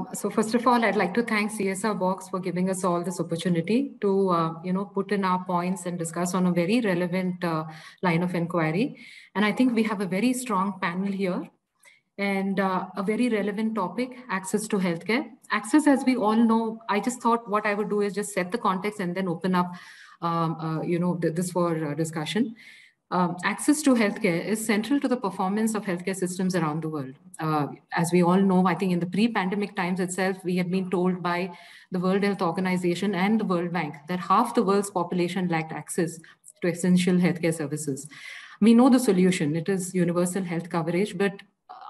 Um, so first of all, I'd like to thank CSR Box for giving us all this opportunity to, uh, you know, put in our points and discuss on a very relevant uh, line of inquiry. And I think we have a very strong panel here and uh, a very relevant topic, access to healthcare. Access, as we all know, I just thought what I would do is just set the context and then open up, um, uh, you know, this for uh, discussion. Um, access to healthcare is central to the performance of healthcare systems around the world. Uh, as we all know, I think in the pre-pandemic times itself, we had been told by the World Health Organization and the World Bank that half the world's population lacked access to essential healthcare services. We know the solution, it is universal health coverage, but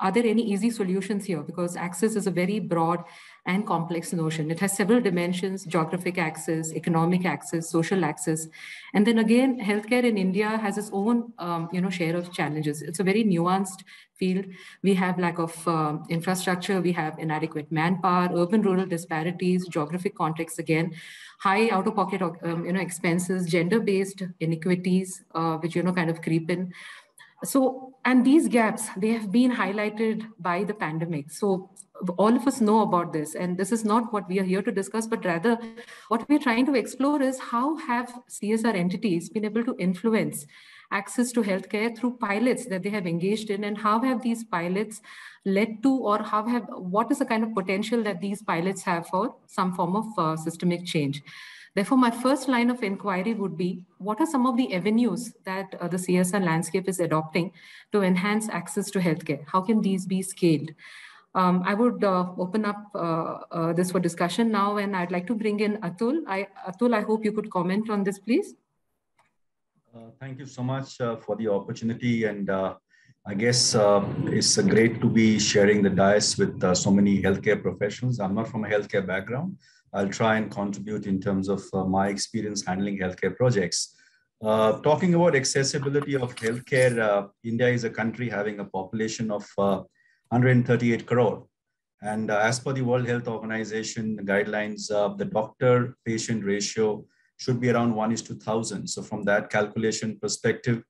are there any easy solutions here? Because access is a very broad and complex notion. It has several dimensions, geographic access, economic access, social access. And then again, healthcare in India has its own um, you know, share of challenges. It's a very nuanced field. We have lack of uh, infrastructure, we have inadequate manpower, urban-rural disparities, geographic context again, high out-of-pocket um, you know, expenses, gender-based inequities, uh, which you know kind of creep in. So, and these gaps, they have been highlighted by the pandemic. So all of us know about this and this is not what we are here to discuss, but rather what we're trying to explore is how have CSR entities been able to influence access to healthcare through pilots that they have engaged in and how have these pilots led to or how have what is the kind of potential that these pilots have for some form of uh, systemic change Therefore, my first line of inquiry would be, what are some of the avenues that uh, the CSR landscape is adopting to enhance access to healthcare? How can these be scaled? Um, I would uh, open up uh, uh this for discussion now, and I'd like to bring in Atul. I, Atul, I hope you could comment on this, please. Uh, thank you so much uh, for the opportunity. And I guess it's great to be sharing the dais with so many healthcare professionals. I'm not from a healthcare background, I'll try and contribute in terms of my experience handling healthcare projects. Uh, talking about accessibility of healthcare, uh, India is a country having a population of uh, 138 crore. And uh, as per the World Health Organization guidelines, uh, the doctor-patient ratio should be around 1 is to 1,000. So from that calculation perspective,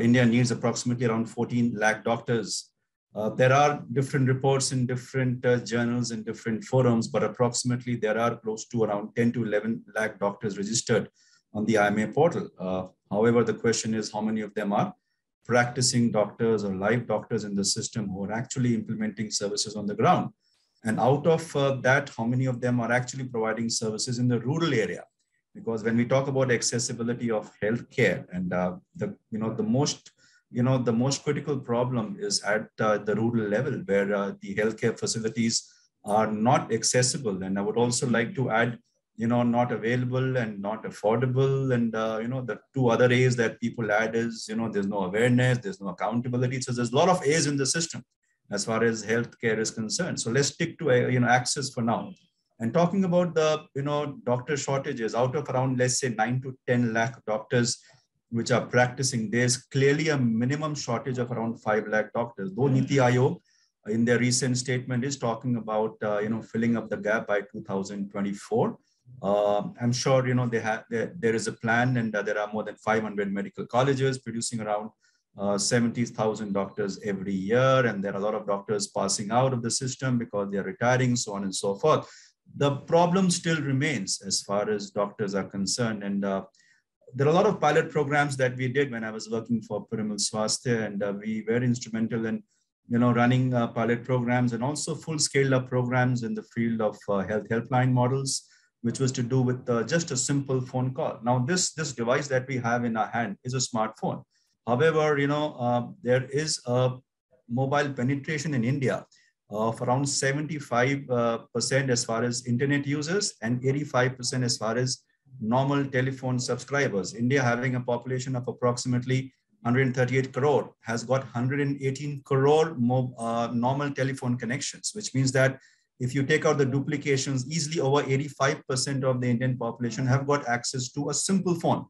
India needs approximately around 14 lakh doctors uh, there are different reports in different uh, journals and different forums, but approximately there are close to around 10 to 11 lakh doctors registered on the IMA portal. Uh, however, the question is how many of them are practicing doctors or live doctors in the system who are actually implementing services on the ground. And out of uh, that, how many of them are actually providing services in the rural area? Because when we talk about accessibility of healthcare and uh, the, you know, the most you know, the most critical problem is at uh, the rural level where uh, the healthcare facilities are not accessible. And I would also like to add, you know, not available and not affordable. And, uh, you know, the two other A's that people add is, you know, there's no awareness, there's no accountability. So there's a lot of A's in the system as far as healthcare is concerned. So let's stick to, uh, you know, access for now. And talking about the, you know, doctor shortages out of around, let's say nine to 10 lakh doctors which are practicing, there's clearly a minimum shortage of around 5 lakh doctors. Though Niti Aayog in their recent statement is talking about, uh, you know, filling up the gap by 2024. Uh, I'm sure, you know, they have, there, is a plan and uh, there are more than 500 medical colleges producing around uh, 70,000 doctors every year. And there are a lot of doctors passing out of the system because they're retiring, so on and so forth. The problem still remains as far as doctors are concerned. And uh, there are a lot of pilot programs that we did when I was working for Piramal Swasthya, and uh, we were instrumental in, you know, running uh, pilot programs and also full scale up programs in the field of uh, health helpline models, which was to do with uh, just a simple phone call. Now, this this device that we have in our hand is a smartphone. However, you know, uh, there is a mobile penetration in India of around 75% uh, as far as internet users and 85% as far as normal telephone subscribers. India having a population of approximately 138 crore has got 118 crore uh, normal telephone connections, which means that if you take out the duplications, easily over 85% of the Indian population have got access to a simple phone.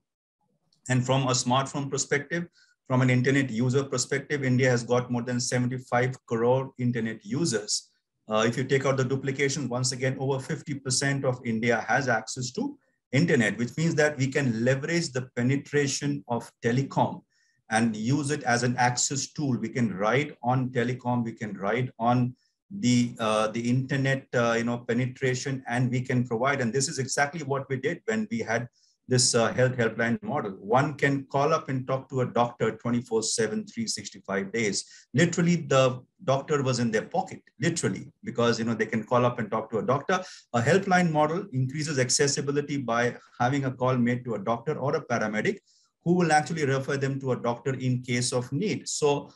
And from a smartphone perspective, from an internet user perspective, India has got more than 75 crore internet users. Uh, if you take out the duplications, once again, over 50% of India has access to internet, which means that we can leverage the penetration of telecom and use it as an access tool. We can ride on telecom, we can ride on the uh, the internet uh, you know penetration and we can provide. And this is exactly what we did when we had this uh, health helpline model. One can call up and talk to a doctor 24 7 365 days. Literally the doctor was in their pocket literally because you know they can call up and talk to a doctor. A helpline model increases accessibility by having a call made to a doctor or a paramedic who will actually refer them to a doctor in case of need. So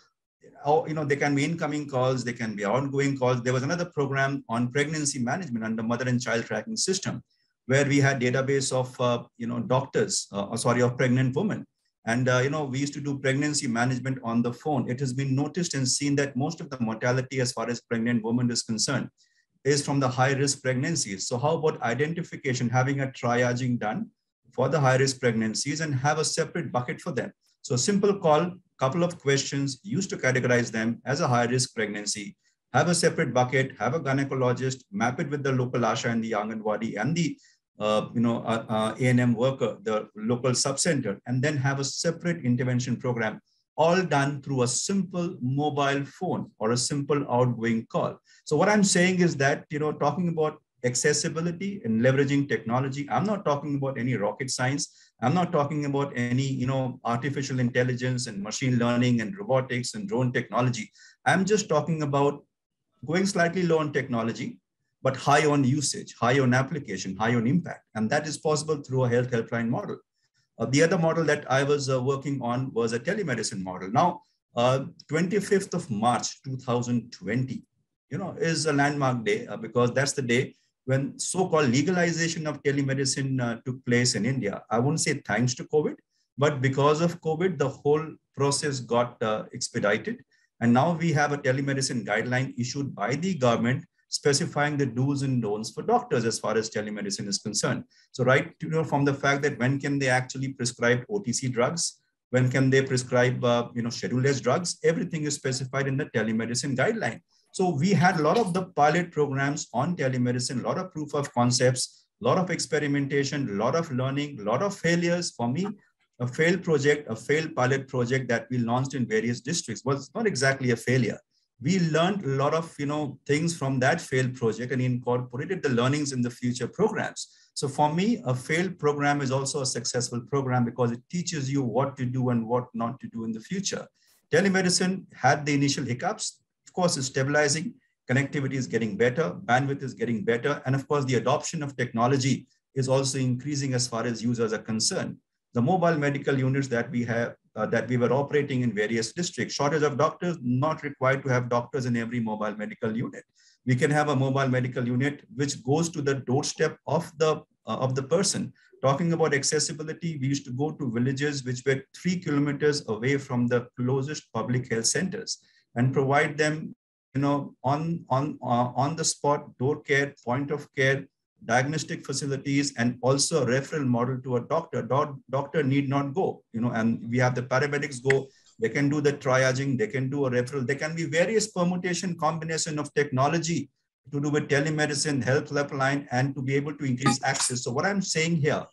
you know, they can be incoming calls, they can be ongoing calls. There was another program on pregnancy management under mother and child tracking system, where we had database of, uh, you know, doctors, uh, sorry, of pregnant women. And, uh, you know, we used to do pregnancy management on the phone. It has been noticed and seen that most of the mortality as far as pregnant women is concerned is from the high risk pregnancies. So how about identification, having a triaging done for the high risk pregnancies and have a separate bucket for them. So simple call, couple of questions used to categorize them as a high risk pregnancy, have a separate bucket, have a gynecologist, map it with the local ASHA and the Anganwadi and the uh, you know, uh, uh, ANM worker, the local subcenter, and then have a separate intervention program, all done through a simple mobile phone or a simple outgoing call. So what I'm saying is that, you know, talking about accessibility and leveraging technology. I'm not talking about any rocket science. I'm not talking about any, you know, artificial intelligence and machine learning and robotics and drone technology. I'm just talking about going slightly low on technology, but high on usage, high on application, high on impact. And that is possible through a health helpline model. Uh, the other model that I was uh, working on was a telemedicine model. Now, uh, 25th of March, 2020, you know, is a landmark day uh, because that's the day when so-called legalization of telemedicine uh, took place in India, I wouldn't say thanks to COVID, but because of COVID, the whole process got uh, expedited. And now we have a telemedicine guideline issued by the government specifying the do's and don'ts for doctors as far as telemedicine is concerned. So right you know, from the fact that when can they actually prescribe OTC drugs, when can they prescribe uh, you know, schedule drugs, everything is specified in the telemedicine guideline. So we had a lot of the pilot programs on telemedicine, a lot of proof of concepts, a lot of experimentation, a lot of learning, a lot of failures. For me, a failed project, a failed pilot project that we launched in various districts was not exactly a failure. We learned a lot of you know things from that failed project and incorporated the learnings in the future programs. So for me, a failed program is also a successful program because it teaches you what to do and what not to do in the future. Telemedicine had the initial hiccups course, is stabilizing. Connectivity is getting better. Bandwidth is getting better. And of course, the adoption of technology is also increasing as far as users are concerned. The mobile medical units that we have, uh, that we were operating in various districts, shortage of doctors, not required to have doctors in every mobile medical unit. We can have a mobile medical unit which goes to the doorstep of the uh, of the person. Talking about accessibility, we used to go to villages which were three kilometers away from the closest public health centers and provide them you know on on uh, on the spot door care point of care diagnostic facilities and also a referral model to a doctor. Do doctor need not go you know and we have the paramedics go. They can do the triaging they can do a referral. There can be various permutation combination of technology to do with telemedicine health helpline and to be able to increase access. So what i'm saying here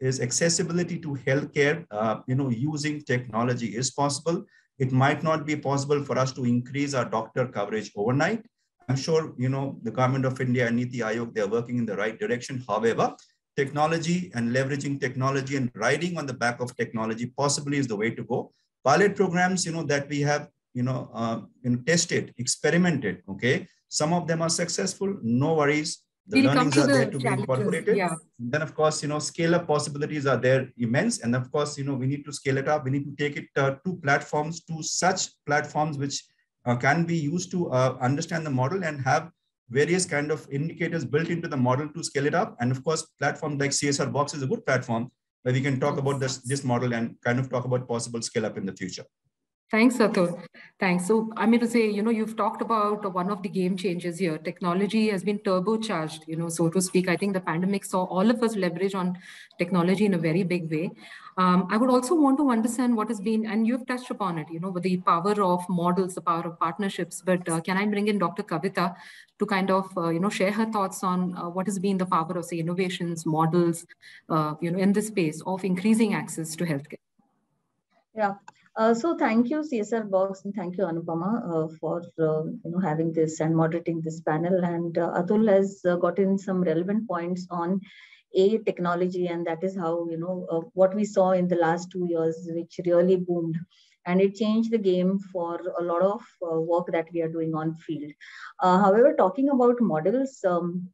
is accessibility to healthcare uh, you know using technology is possible it might not be possible for us to increase our doctor coverage overnight. I'm sure, you know, the government of India and Niti Aayog, they're working in the right direction. However, technology and leveraging technology and riding on the back of technology possibly is the way to go. Pilot programs, you know, that we have, you know, uh, tested, experimented, okay? Some of them are successful, no worries the we'll learnings are the there to be incorporated. Yeah. Then, of course, you know, scale up possibilities are there immense. And of course, you know, we need to scale it up. We need to take it uh, to platforms, to such platforms which uh, can be used to uh, understand the model and have various kind of indicators built into the model to scale it up. And of course, platform like CSR Box is a good platform where we can talk about this, this model and kind of talk about possible scale up in the future. Thanks, Atul. Thanks. So I mean to say, you know, you've talked about one of the game changers here. Technology has been turbocharged, you know, so to speak. I think the pandemic saw all of us leverage on technology in a very big way. Um, I would also want to understand what has been, and you've touched upon it, you know, with the power of models, the power of partnerships. But uh, can I bring in Dr. Kavita to kind of, uh, you know, share her thoughts on uh, what has been the power of, say, innovations, models, uh, you know, in this space of increasing access to healthcare? Yeah. Uh, so thank you, CSR Box, and thank you, Anupama, uh, for uh, you know having this and moderating this panel. And uh, Atul has uh, gotten some relevant points on a technology, and that is how you know what we saw in the last two years, which really boomed, and it changed the game for a lot of work that we are doing on field. however, talking about models. Um,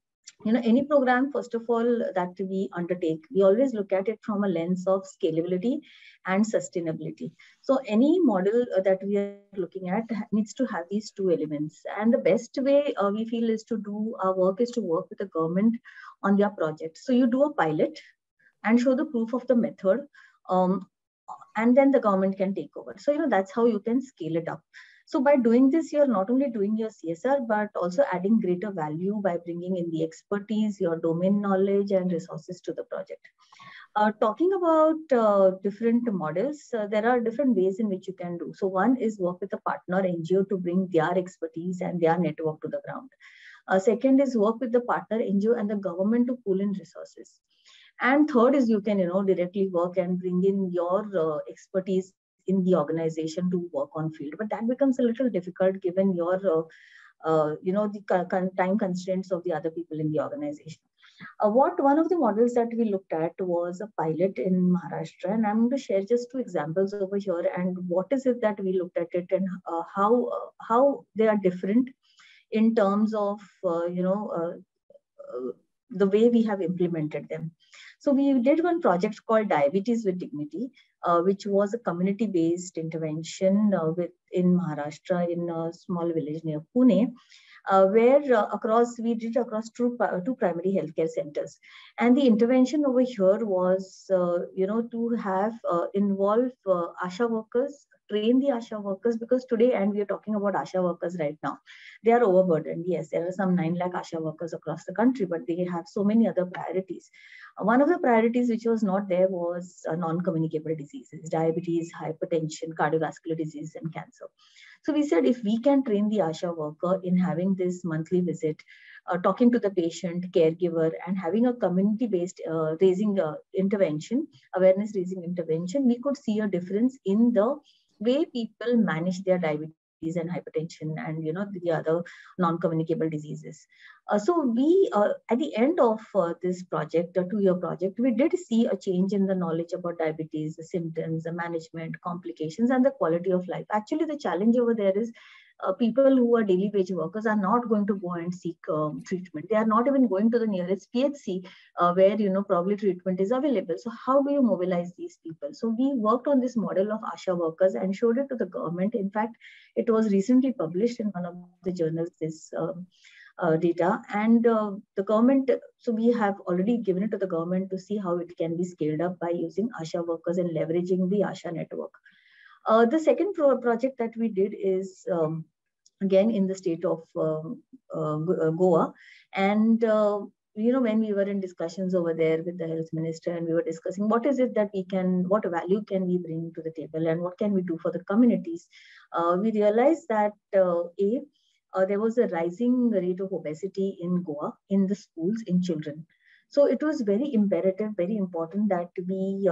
you know any program first of all that we undertake we always look at it from a lens of scalability and sustainability. So any model uh, that we are looking at needs to have these two elements. And the best way uh, we feel is to do our work is to work with the government on their project so you do a pilot and show the proof of the method um, and then the government can take over. So you know that's how you can scale it up. So by doing this, you're not only doing your CSR, but also adding greater value by bringing in the expertise, your domain knowledge and resources to the project. Uh, talking about uh, different models, uh, there are different ways in which you can do. So one is work with a partner NGO to bring their expertise and their network to the ground. Uh, second is work with the partner NGO and the government to pull in resources. And third is you can, you know, directly work and bring in your uh, expertise in the organization to work on field but that becomes a little difficult given your uh, you know the time constraints of the other people in the organization uh, what one of the models that we looked at was a pilot in maharashtra and i'm going to share just two examples over here and what is it that we looked at it and uh, how uh, how they are different in terms of uh, you know the way we have implemented them so we did one project called Diabetes with Dignity, uh, which was a community-based intervention uh, with, in Maharashtra in a small village near Pune. Uh, where uh, across we did across two, two primary healthcare centers. And the intervention over here was uh, you know to have involve asha workers train the asha workers because today and we are talking about asha workers right now they are overburdened. Yes there are some 9 lakh asha workers across the country but they have so many other priorities. One of the priorities which was not there was uh, non-communicable diseases, diabetes, hypertension, cardiovascular disease, and cancer. So we said if we can train the ASHA worker in having this monthly visit, uh, talking to the patient, caregiver, and having a community-based uh, raising uh, intervention, awareness-raising intervention, we could see a difference in the way people manage their diabetes and hypertension and you know the other non-communicable diseases. Uh, so we uh, at the end of uh, this project, a two-year project, we did see a change in the knowledge about diabetes, the symptoms, the management, complications, and the quality of life. Actually, the challenge over there is uh, people who are daily wage workers are not going to go and seek um, treatment. They are not even going to the nearest PHC uh, where, you know, probably treatment is available. So how do you mobilize these people? So we worked on this model of ASHA workers and showed it to the government. In fact, it was recently published in one of the journals, this um, uh, data and uh, the government so we have already given it to the government to see how it can be scaled up by using asha workers and leveraging the asha network uh, the second pro project that we did is um, again in the state of um, uh, uh, Goa. And, uh, you know, when we were in discussions over there with the health minister and we were discussing what is it that we can, what value can we bring to the table and what can we do for the communities, uh, we realized that uh, A, uh, there was a rising rate of obesity in Goa in the schools in children. So it was very imperative, very important that we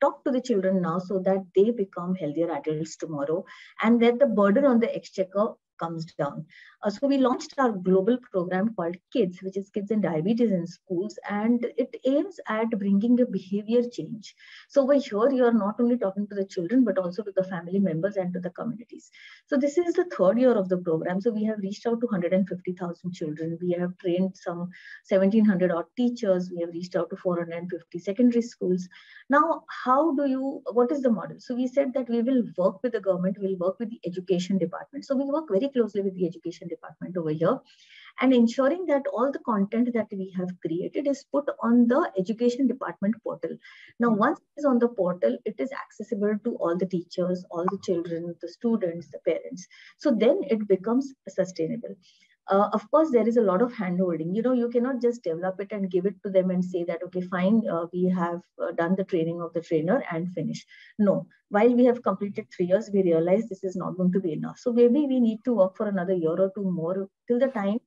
talk to the children now so that they become healthier adults tomorrow and that the burden on the exchequer comes down. Uh, so we launched our global program called KIDS, which is Kids and Diabetes in Schools, and it aims at bringing a behavior change. So over here, you are not only talking to the children, but also to the family members and to the communities. So this is the third year of the program. So we have reached out to 150,000 children. We have trained some 1,700 odd teachers. We have reached out to 450 secondary schools. Now, how do you, what is the model? So we said that we will work with the government, we'll work with the education department. So we work very closely with the education department over here and ensuring that all the content that we have created is put on the education department portal. Now, hmm. once it is on the portal, it is accessible to all the teachers, all the children, the students, the parents. So then it becomes sustainable. Uh, of course, there is a lot of handholding. You know, you cannot just develop it and give it to them and say that, okay, fine, uh, we have uh, done the training of the trainer and finish. No, while we have completed three years, we realize this is not going to be enough. So maybe we need to work for another year or two more till the time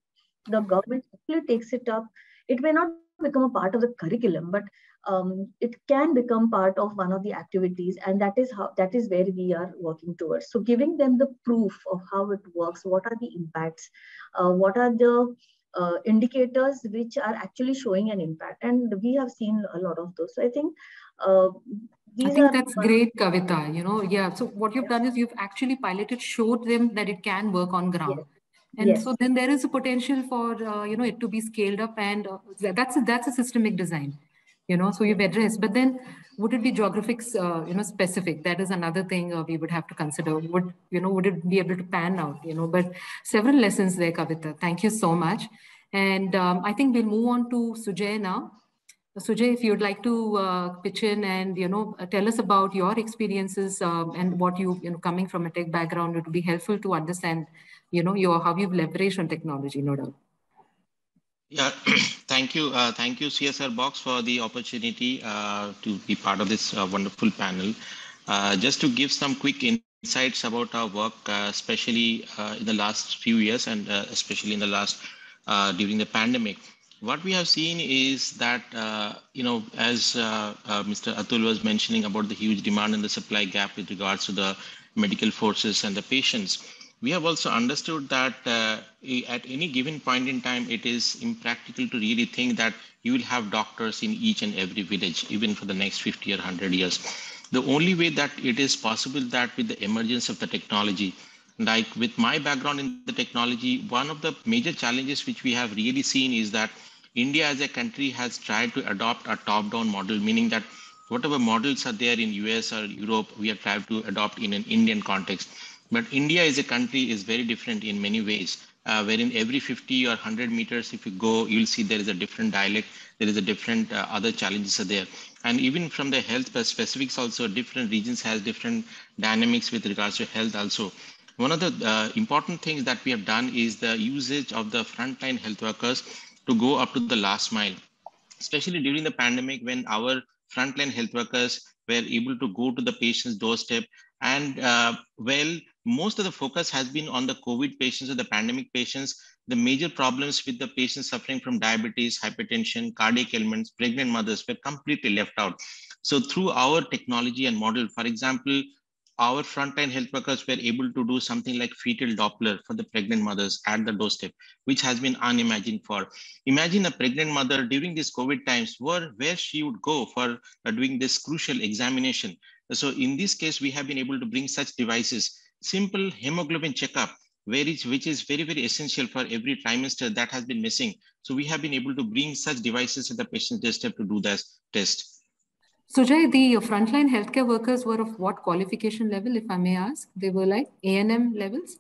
the government actually takes it up. It may not become a part of the curriculum, but um, it can become part of one of the activities and that is how that is where we are working towards so giving them the proof of how it works what are the impacts uh, what are the uh, indicators which are actually showing an impact and we have seen a lot of those so i think uh, I think that's great, Kavita. You know, yeah. So what you've done is you've actually piloted, showed them that it can work on ground. Yes. And yes. so then there is a potential for uh, you know it to be scaled up, and uh, that's a, that's a systemic design you know so you've addressed. But then would it be geographic uh, you know specific? That is another thing uh, we would have to consider. Would you know would it be able to pan out you know? But several lessons there kavita. Thank you so much. And um, i think we'll move on to sujay now. Sujay if you'd like to uh, pitch in and you know tell us about your experiences um, and what you you know coming from a tech background it would be helpful to understand you know your how you've leveraged on technology no doubt yeah, thank you. Uh, thank you, CSR Box, for the opportunity uh, to be part of this uh, wonderful panel. Uh, just to give some quick insights about our work, uh, especially uh, in the last few years and especially in the last during the pandemic. What we have seen is that, you know, as Mr. Atul was mentioning about the huge demand and the supply gap with regards to the medical forces and the patients, we have also understood that uh, at any given point in time, it is impractical to really think that you will have doctors in each and every village, even for the next 50 or 100 years. The only way that it is possible that with the emergence of the technology, like with my background in the technology, one of the major challenges which we have really seen is that India as a country has tried to adopt a top-down model, meaning that whatever models are there in US or Europe, we have tried to adopt in an Indian context. But India is a country is very different in many ways, uh, wherein every 50 or 100 meters, if you go, you'll see there is a different dialect, there is a different uh, other challenges are there. And even from the health specifics also, different regions has different dynamics with regards to health also. One of the uh, important things that we have done is the usage of the frontline health workers to go up to the last mile, especially during the pandemic when our frontline health workers were able to go to the patient's doorstep and uh, well most of the focus has been on the COVID patients or the pandemic patients. The major problems with the patients suffering from diabetes, hypertension, cardiac ailments, pregnant mothers were completely left out. So through our technology and model, for example, our frontline health workers were able to do something like fetal Doppler for the pregnant mothers at the doorstep, which has been unimagined for. Imagine a pregnant mother during these COVID times where, where she would go for uh, doing this crucial examination. So in this case, we have been able to bring such devices simple hemoglobin checkup, which, which is very, very essential for every trimester that has been missing. So we have been able to bring such devices at the patient's doorstep to do this test. Sujay, the frontline healthcare workers were of what qualification level, if I may ask? They were like ANM levels?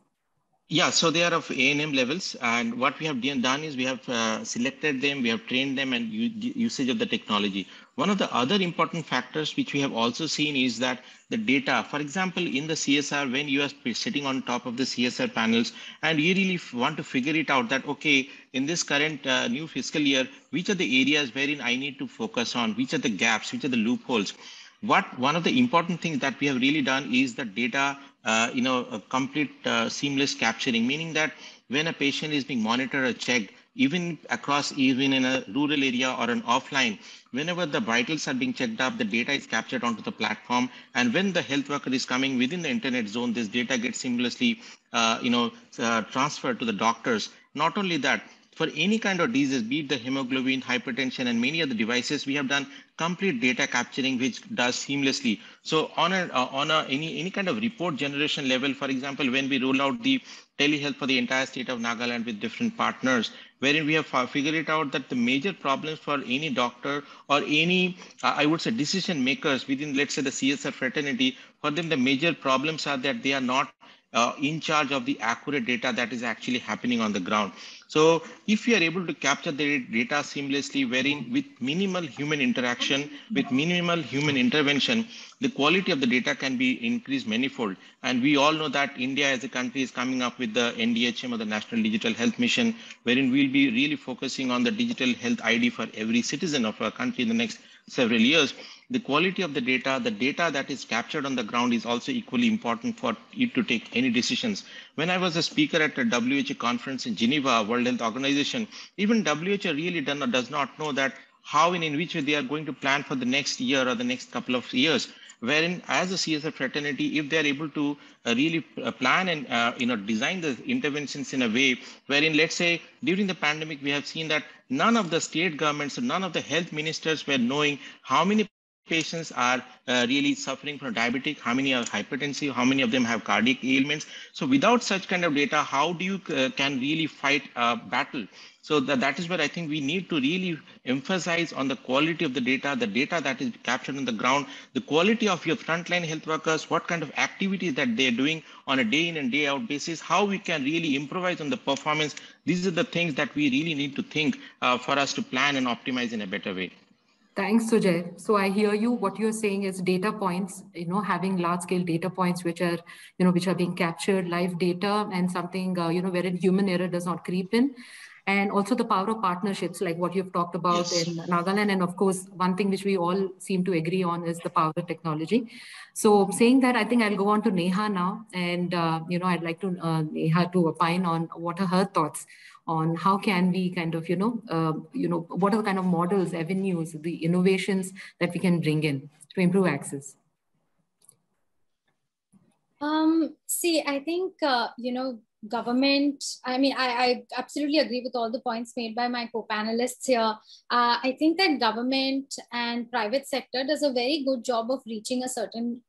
Yeah, so they are of ANM levels. And what we have done is we have uh, selected them, we have trained them and usage of the technology. One of the other important factors which we have also seen is that the data, for example, in the CSR, when you are sitting on top of the CSR panels and you really want to figure it out that, okay, in this current uh, new fiscal year, which are the areas wherein I need to focus on, which are the gaps, which are the loopholes. What one of the important things that we have really done is the data uh, you know, complete uh, seamless capturing, meaning that when a patient is being monitored or checked, even across, even in a rural area or an offline, whenever the vitals are being checked up, the data is captured onto the platform. And when the health worker is coming within the internet zone, this data gets seamlessly, uh, you know, uh, transferred to the doctors. Not only that, for any kind of disease, be it the hemoglobin, hypertension, and many other devices, we have done complete data capturing, which does seamlessly. So on a, uh, on a, any, any kind of report generation level, for example, when we roll out the telehealth for the entire state of Nagaland with different partners, wherein we have figured it out that the major problems for any doctor or any, uh, I would say, decision makers within, let's say, the CSR fraternity, for them, the major problems are that they are not uh, in charge of the accurate data that is actually happening on the ground. So if you are able to capture the data seamlessly, wherein with minimal human interaction, with minimal human intervention, the quality of the data can be increased manifold. And we all know that India as a country is coming up with the NDHM or the National Digital Health Mission, wherein we'll be really focusing on the digital health ID for every citizen of our country in the next several years the quality of the data, the data that is captured on the ground is also equally important for you to take any decisions. When I was a speaker at a WHO conference in Geneva, World Health Organization, even WHO really does not know that how and in which way they are going to plan for the next year or the next couple of years wherein as a CSR fraternity, if they're able to uh, really uh, plan and uh, you know design the interventions in a way wherein, let's say, during the pandemic, we have seen that none of the state governments, none of the health ministers were knowing how many patients are uh, really suffering from diabetic, how many are hypertensive, how many of them have cardiac ailments. So without such kind of data, how do you uh, can really fight a battle? So that, that is where I think we need to really emphasize on the quality of the data, the data that is captured on the ground, the quality of your frontline health workers, what kind of activities that they're doing on a day in and day out basis, how we can really improvise on the performance. These are the things that we really need to think uh, for us to plan and optimize in a better way. Thanks, Sujay. So I hear you. What you're saying is data points, you know, having large scale data points, which are, you know, which are being captured, live data and something, uh, you know, wherein human error does not creep in. And also the power of partnerships, like what you've talked about yes. in Nagaland. And of course, one thing which we all seem to agree on is the power of technology. So saying that, I think I'll go on to Neha now. And, uh, you know, I'd like to uh, Neha to opine on what are her thoughts on how can we kind of, you know, uh, you know, what are the kind of models, avenues, the innovations that we can bring in to improve access? Um, see, I think, uh, you know, government, I mean, I, I absolutely agree with all the points made by my co-panelists here. Uh, I think that government and private sector does a very good job of reaching a certain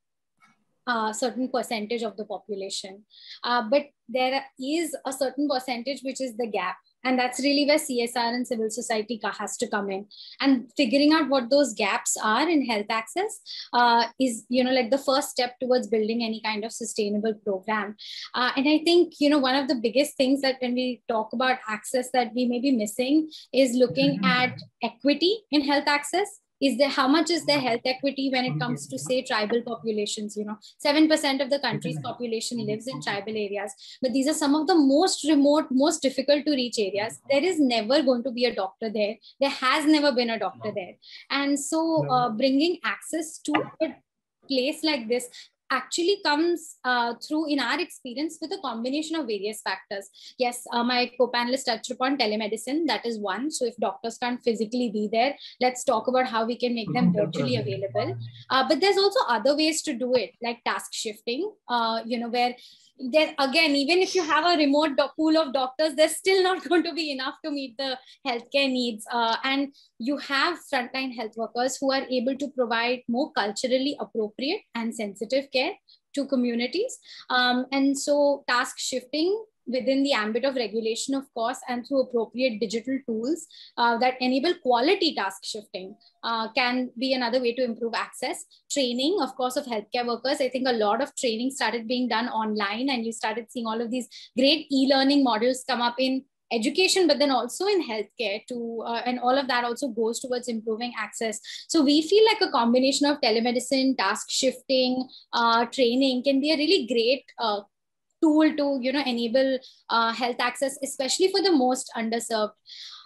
uh, certain percentage of the population. Uh, but there is a certain percentage which is the gap. And that's really where CSR and civil society has to come in. And figuring out what those gaps are in health access uh, is, you know, like the first step towards building any kind of sustainable program. Uh, and I think, you know, one of the biggest things that when we talk about access that we may be missing is looking mm-hmm. at equity in health access is there how much is their health equity when it comes to say tribal populations you know? 7% of the country's population lives in tribal areas but these are some of the most remote most difficult to reach areas. There is never going to be a doctor there. There has never been a doctor there. And so uh, bringing access to a place like this actually comes uh, through in our experience with a combination of various factors. Yes uh, my co-panelist touched upon telemedicine. That is one. So if doctors can't physically be there let's talk about how we can make them mm-hmm. virtually available. Uh, but there's also other ways to do it like task shifting uh, you know where there again even if you have a remote pool of doctors there's still not going to be enough to meet the healthcare needs. Uh, and you have frontline health workers who are able to provide more culturally appropriate and sensitive care to communities. Um, and so task shifting within the ambit of regulation, of course, and through appropriate digital tools uh, that enable quality task shifting uh, can be another way to improve access. Training, of course, of healthcare workers. I think a lot of training started being done online, and you started seeing all of these great e learning models come up in education but then also in healthcare to uh, and all of that also goes towards improving access so we feel like a combination of telemedicine task shifting uh, training can be a really great uh, tool to you know enable uh, health access especially for the most underserved.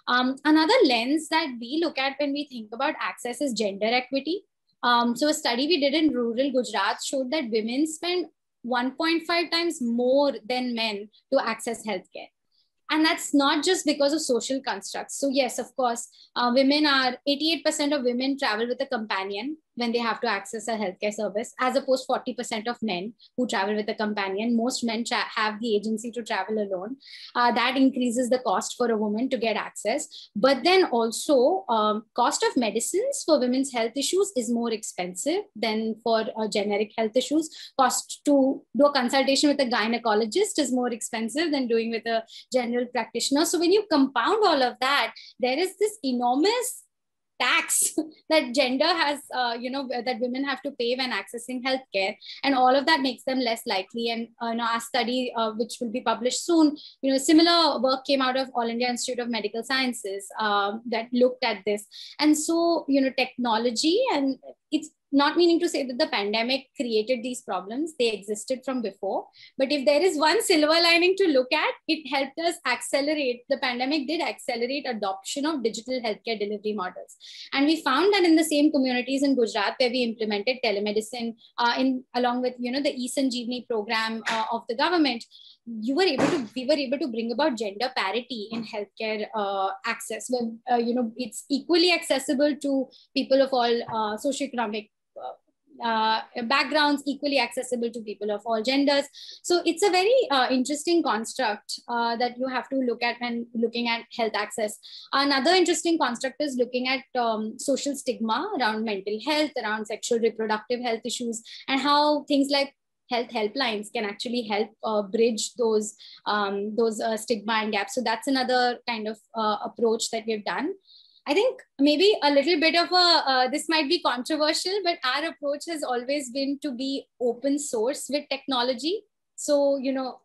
Um, another lens that we look at when we think about access is gender equity. Um, so a study we did in rural gujarat showed that women spend 1.5 times more than men to access healthcare. And that's not just because of social constructs. So yes of course uh, women are 88% of women travel with a companion when they have to access a healthcare service, as opposed 40% of men who travel with a companion. Most men tra- have the agency to travel alone. Uh, that increases the cost for a woman to get access. But then also, um, cost of medicines for women's health issues is more expensive than for uh, generic health issues. Cost to do a consultation with a gynecologist is more expensive than doing with a general practitioner. So when you compound all of that, there is this enormous tax that gender has uh, you know that women have to pay when accessing healthcare. And all of that makes them less likely and uh, you know our study uh, which will be published soon you know similar work came out of all india institute of medical sciences um, that looked at this. And so you know technology and it's not meaning to say that the pandemic created these problems. They existed from before. But if there is one silver lining to look at it helped us accelerate the pandemic did accelerate adoption of digital healthcare delivery models. And we found that in the same communities in gujarat where we implemented telemedicine uh, in along with you know the e-sanjeevani program uh, of the government you were able to we were able to bring about gender parity in healthcare uh, access when uh, you know it's equally accessible to people of all uh, socioeconomic uh, backgrounds equally accessible to people of all genders so it's a very uh, interesting construct uh, that you have to look at when looking at health access another interesting construct is looking at um, social stigma around mental health around sexual reproductive health issues and how things like health helplines can actually help uh, bridge those um, those uh, stigma and gaps. So that's another kind of uh, approach that we've done. I think maybe a little bit of a uh, this might be controversial, but our approach has always been to be open source with technology. So you know,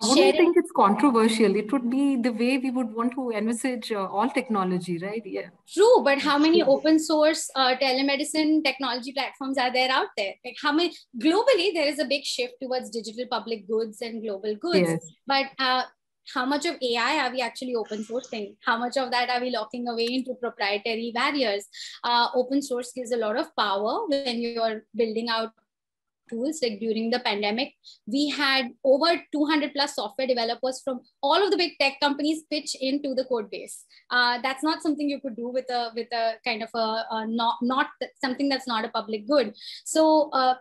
I don't think it's controversial. It would be the way we would want to envisage uh, all technology, right? Yeah. True, but how many open source uh, telemedicine technology platforms are there out there? Like how many globally there is a big shift towards digital public goods and global goods. Yes. But uh, how much of AI are we actually open sourcing? How much of that are we locking away into proprietary barriers? Uh, open source gives a lot of power when you're building out tools like during the pandemic we had over 200 plus software developers from all of the big tech companies pitch into the code base uh, that's not something you could do with a with a kind of a, a not not something that's not a public good so uh,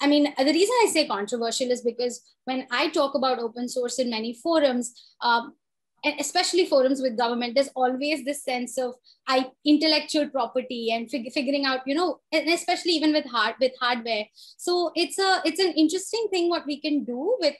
I mean, the reason I say controversial is because when I talk about open source in many forums, um, and especially forums with government there's always this sense of I, intellectual property and fig- figuring out you know and especially even with hard with hardware. So it's a it's an interesting thing what we can do with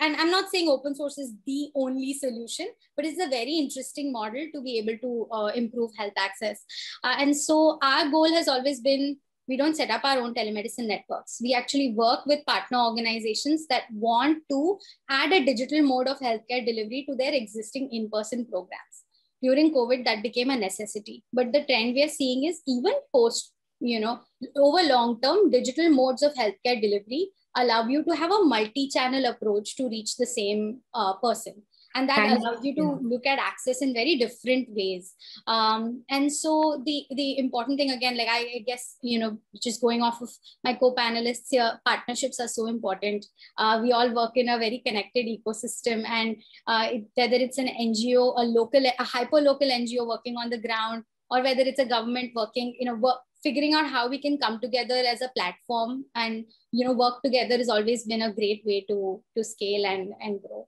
and i'm not saying open source is the only solution but it's a very interesting model to be able to uh, improve health access. Uh, and so our goal has always been we don't set up our own telemedicine networks. We actually work with partner organizations that want to add a digital mode of healthcare delivery to their existing in person programs. During COVID, that became a necessity. But the trend we are seeing is even post, you know, over long term, digital modes of healthcare delivery allow you to have a multi channel approach to reach the same uh, person and that Thanks. allows you to look at access in very different ways. Um, and so the the important thing again like I, guess you know just going off of my co-panelists here partnerships are so important. Uh, we all work in a very connected ecosystem and uh, it, whether it's an ngo a local a hyper local ngo working on the ground or whether it's a government working you know work, figuring out how we can come together as a platform and you know work together has always been a great way to to scale and and grow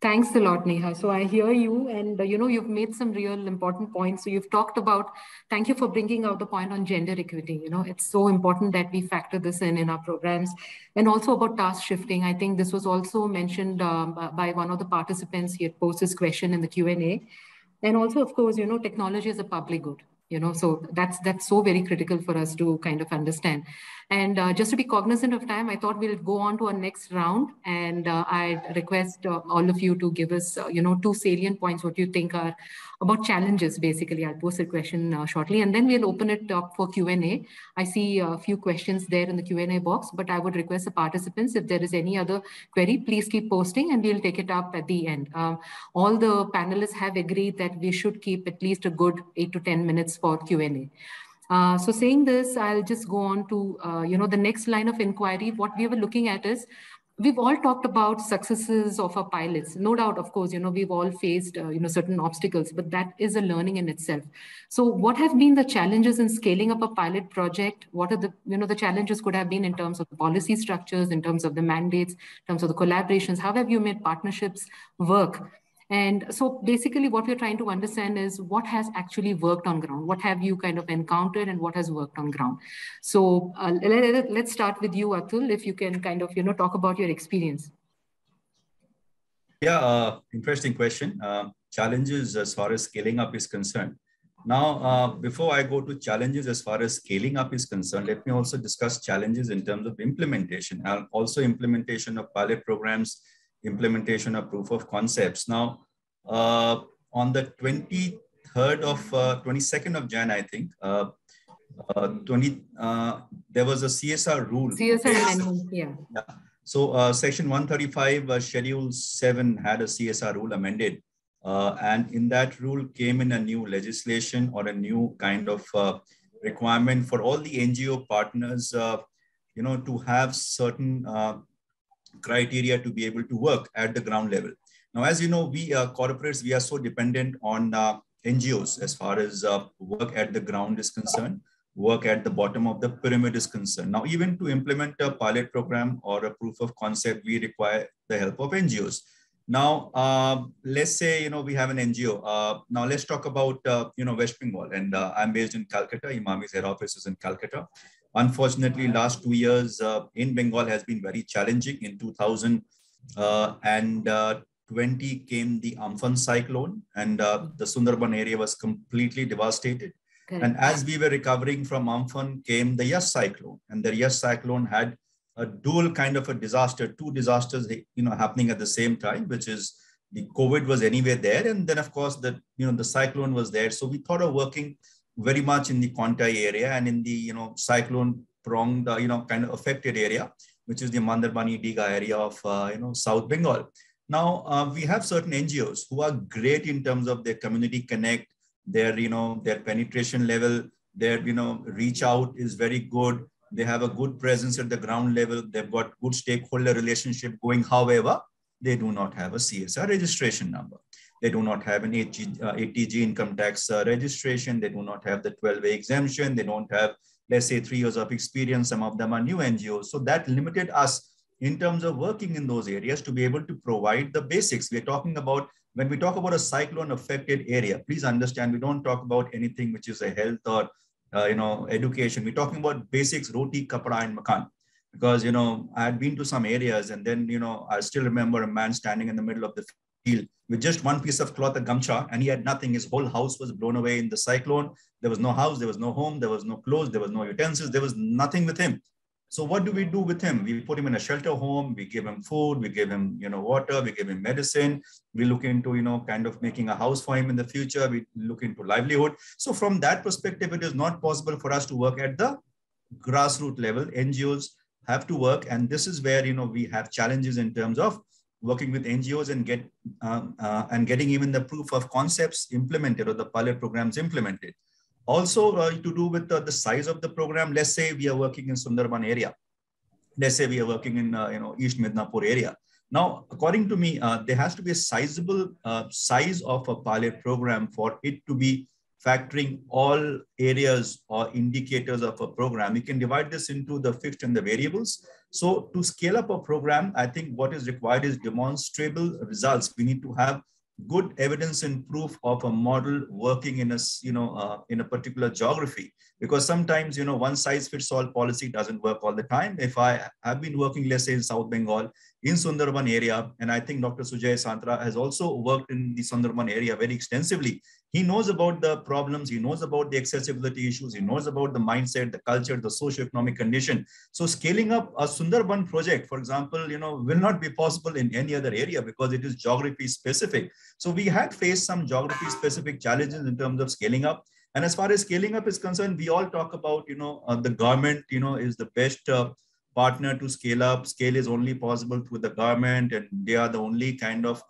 Thanks a lot, Neha. So I hear you, and uh, you know you've made some real important points. So you've talked about. Thank you for bringing out the point on gender equity. You know it's so important that we factor this in in our programs, and also about task shifting. I think this was also mentioned um, by one of the participants. He had posed this question in the Q and A, and also of course you know technology is a public good you know so that's that's so very critical for us to kind of understand and uh, just to be cognizant of time, I thought we'll go on to our next round. And uh, I request uh, all of you to give us, uh, you know, two salient points, what you think are about challenges, basically. I'll post a question uh, shortly, and then we'll open it up for Q&A. I see a few questions there in the Q&A box, but I would request the participants, if there is any other query, please keep posting and we'll take it up at the end. Um, all the panelists have agreed that we should keep at least a good eight to 10 minutes for Q&A. Uh, so saying this, I'll just go on to, uh, you know, the next line of inquiry. What we were looking at is, we've all talked about successes of our pilots. No doubt, of course, you know, we've all faced, uh, you know, certain obstacles, but that is a learning in itself. So what have been the challenges in scaling up a pilot project? What are the, you know, the challenges could have been in terms of policy structures, in terms of the mandates, in terms of the collaborations? How have you made partnerships work? And so basically what we're trying to understand is what has actually worked on ground? What have you kind of encountered and what has worked on ground? So uh, let, us start with you, Atul, if you can kind of, you know, talk about your experience. Yeah, uh, interesting question. Uh, challenges as far as scaling up is concerned. Now, uh, before I go to challenges as far as scaling up is concerned, let me also discuss challenges in terms of implementation and also implementation of pilot programs implementation of proof of concepts. Now, uh, on the 23rd of, uh, 22nd of Jan, I think, uh, uh, 20, uh, there was a CSR rule. CSR amendment, yeah. yeah. So uh, section 135, uh, schedule seven had a CSR rule amended. Uh, and in that rule came in a new legislation or a new kind of uh, requirement for all the NGO partners, uh, you know, to have certain uh, criteria to be able to work at the ground level. Now, as you know, we corporates, we are so dependent on NGOs as far as work at the ground is concerned work at the bottom of the pyramid is concerned. Now, even to implement a pilot program or a proof of concept, we require the help of NGOs. Now, uh, let's say, you know, we have an NGO. Uh, now, let's talk about, uh, you know, West Bengal. And uh, I'm based in Calcutta. Emami's head office is in Calcutta. Unfortunately, last two years uh, in Bengal has been very challenging. In 2020 uh, came the Amphan cyclone and the Sundarban area was completely devastated. And as we were recovering from Amphan came the Yaas cyclone. And the Yaas cyclone had a dual kind of a disaster, two disasters you know, happening at the same time, which is the COVID was anyway there. And then of course the, you know, the cyclone was there. So we thought of working very much in the Kontai area and in the, you know, cyclone pronged, you know, kind of affected area, which is the Mandarmani Digha area of, uh, you know, South Bengal. Now, uh, we have certain NGOs who are great in terms of their community connect, their you know their penetration level their you know reach out is very good. They have a good presence at the ground level. They've got good stakeholder relationship going. However they do not have a csr registration number they do not have an 80G, uh, income tax uh, registration. They do not have the 12a exemption. They don't have let's say three years of experience. Some of them are new ngos so that limited us in terms of working in those areas to be able to provide the basics. We're talking about when we talk about a cyclone affected area, please understand we don't talk about anything which is a health or uh, you know education. We're talking about basics, roti, kapra, and makan. Because you know I had been to some areas, and then you know I still remember a man standing in the middle of the field with just one piece of cloth, a gamcha, and he had nothing. His whole house was blown away in the cyclone. There was no house, there was no home, there was no clothes, there was no utensils, there was nothing with him. So what do we do with him? We put him in a shelter home. We give him food. We give him, you know, water. We give him medicine. We look into, you know, kind of making a house for him in the future. We look into livelihood. So from that perspective, it is not possible for us to work at the grassroots level. NGOs have to work, and this is where you know we have challenges in terms of working with NGOs and get um, uh, and getting even the proof of concepts implemented or the pilot programs implemented. Also uh, to do with uh, the size of the program, let's say we are working in Sundarban area. Let's say we are working in uh, you know East Midnapur area. Now, according to me, uh, there has to be a sizable size of a pilot program for it to be factoring all areas or indicators of a program. You can divide this into the fixed and the variables. So to scale up a program, I think what is required is demonstrable results. We need to have good evidence and proof of a model working in a you know uh, in a particular geography because sometimes you know one size fits all policy doesn't work all the time if i have been working let's say in south bengal in sundarban area and i think dr sujay santra has also worked in the sundarban area very extensively he knows about the problems he knows about the accessibility issues he knows about the mindset the culture the socio-economic condition. So scaling up a sundarban project for example you know will not be possible in any other area because it is geography specific. So we had faced some geography specific challenges in terms of scaling up. And as far as scaling up is concerned we all talk about you know uh, the government you know is the best uh, partner to scale up. Scale is only possible through the government and they are the only kind of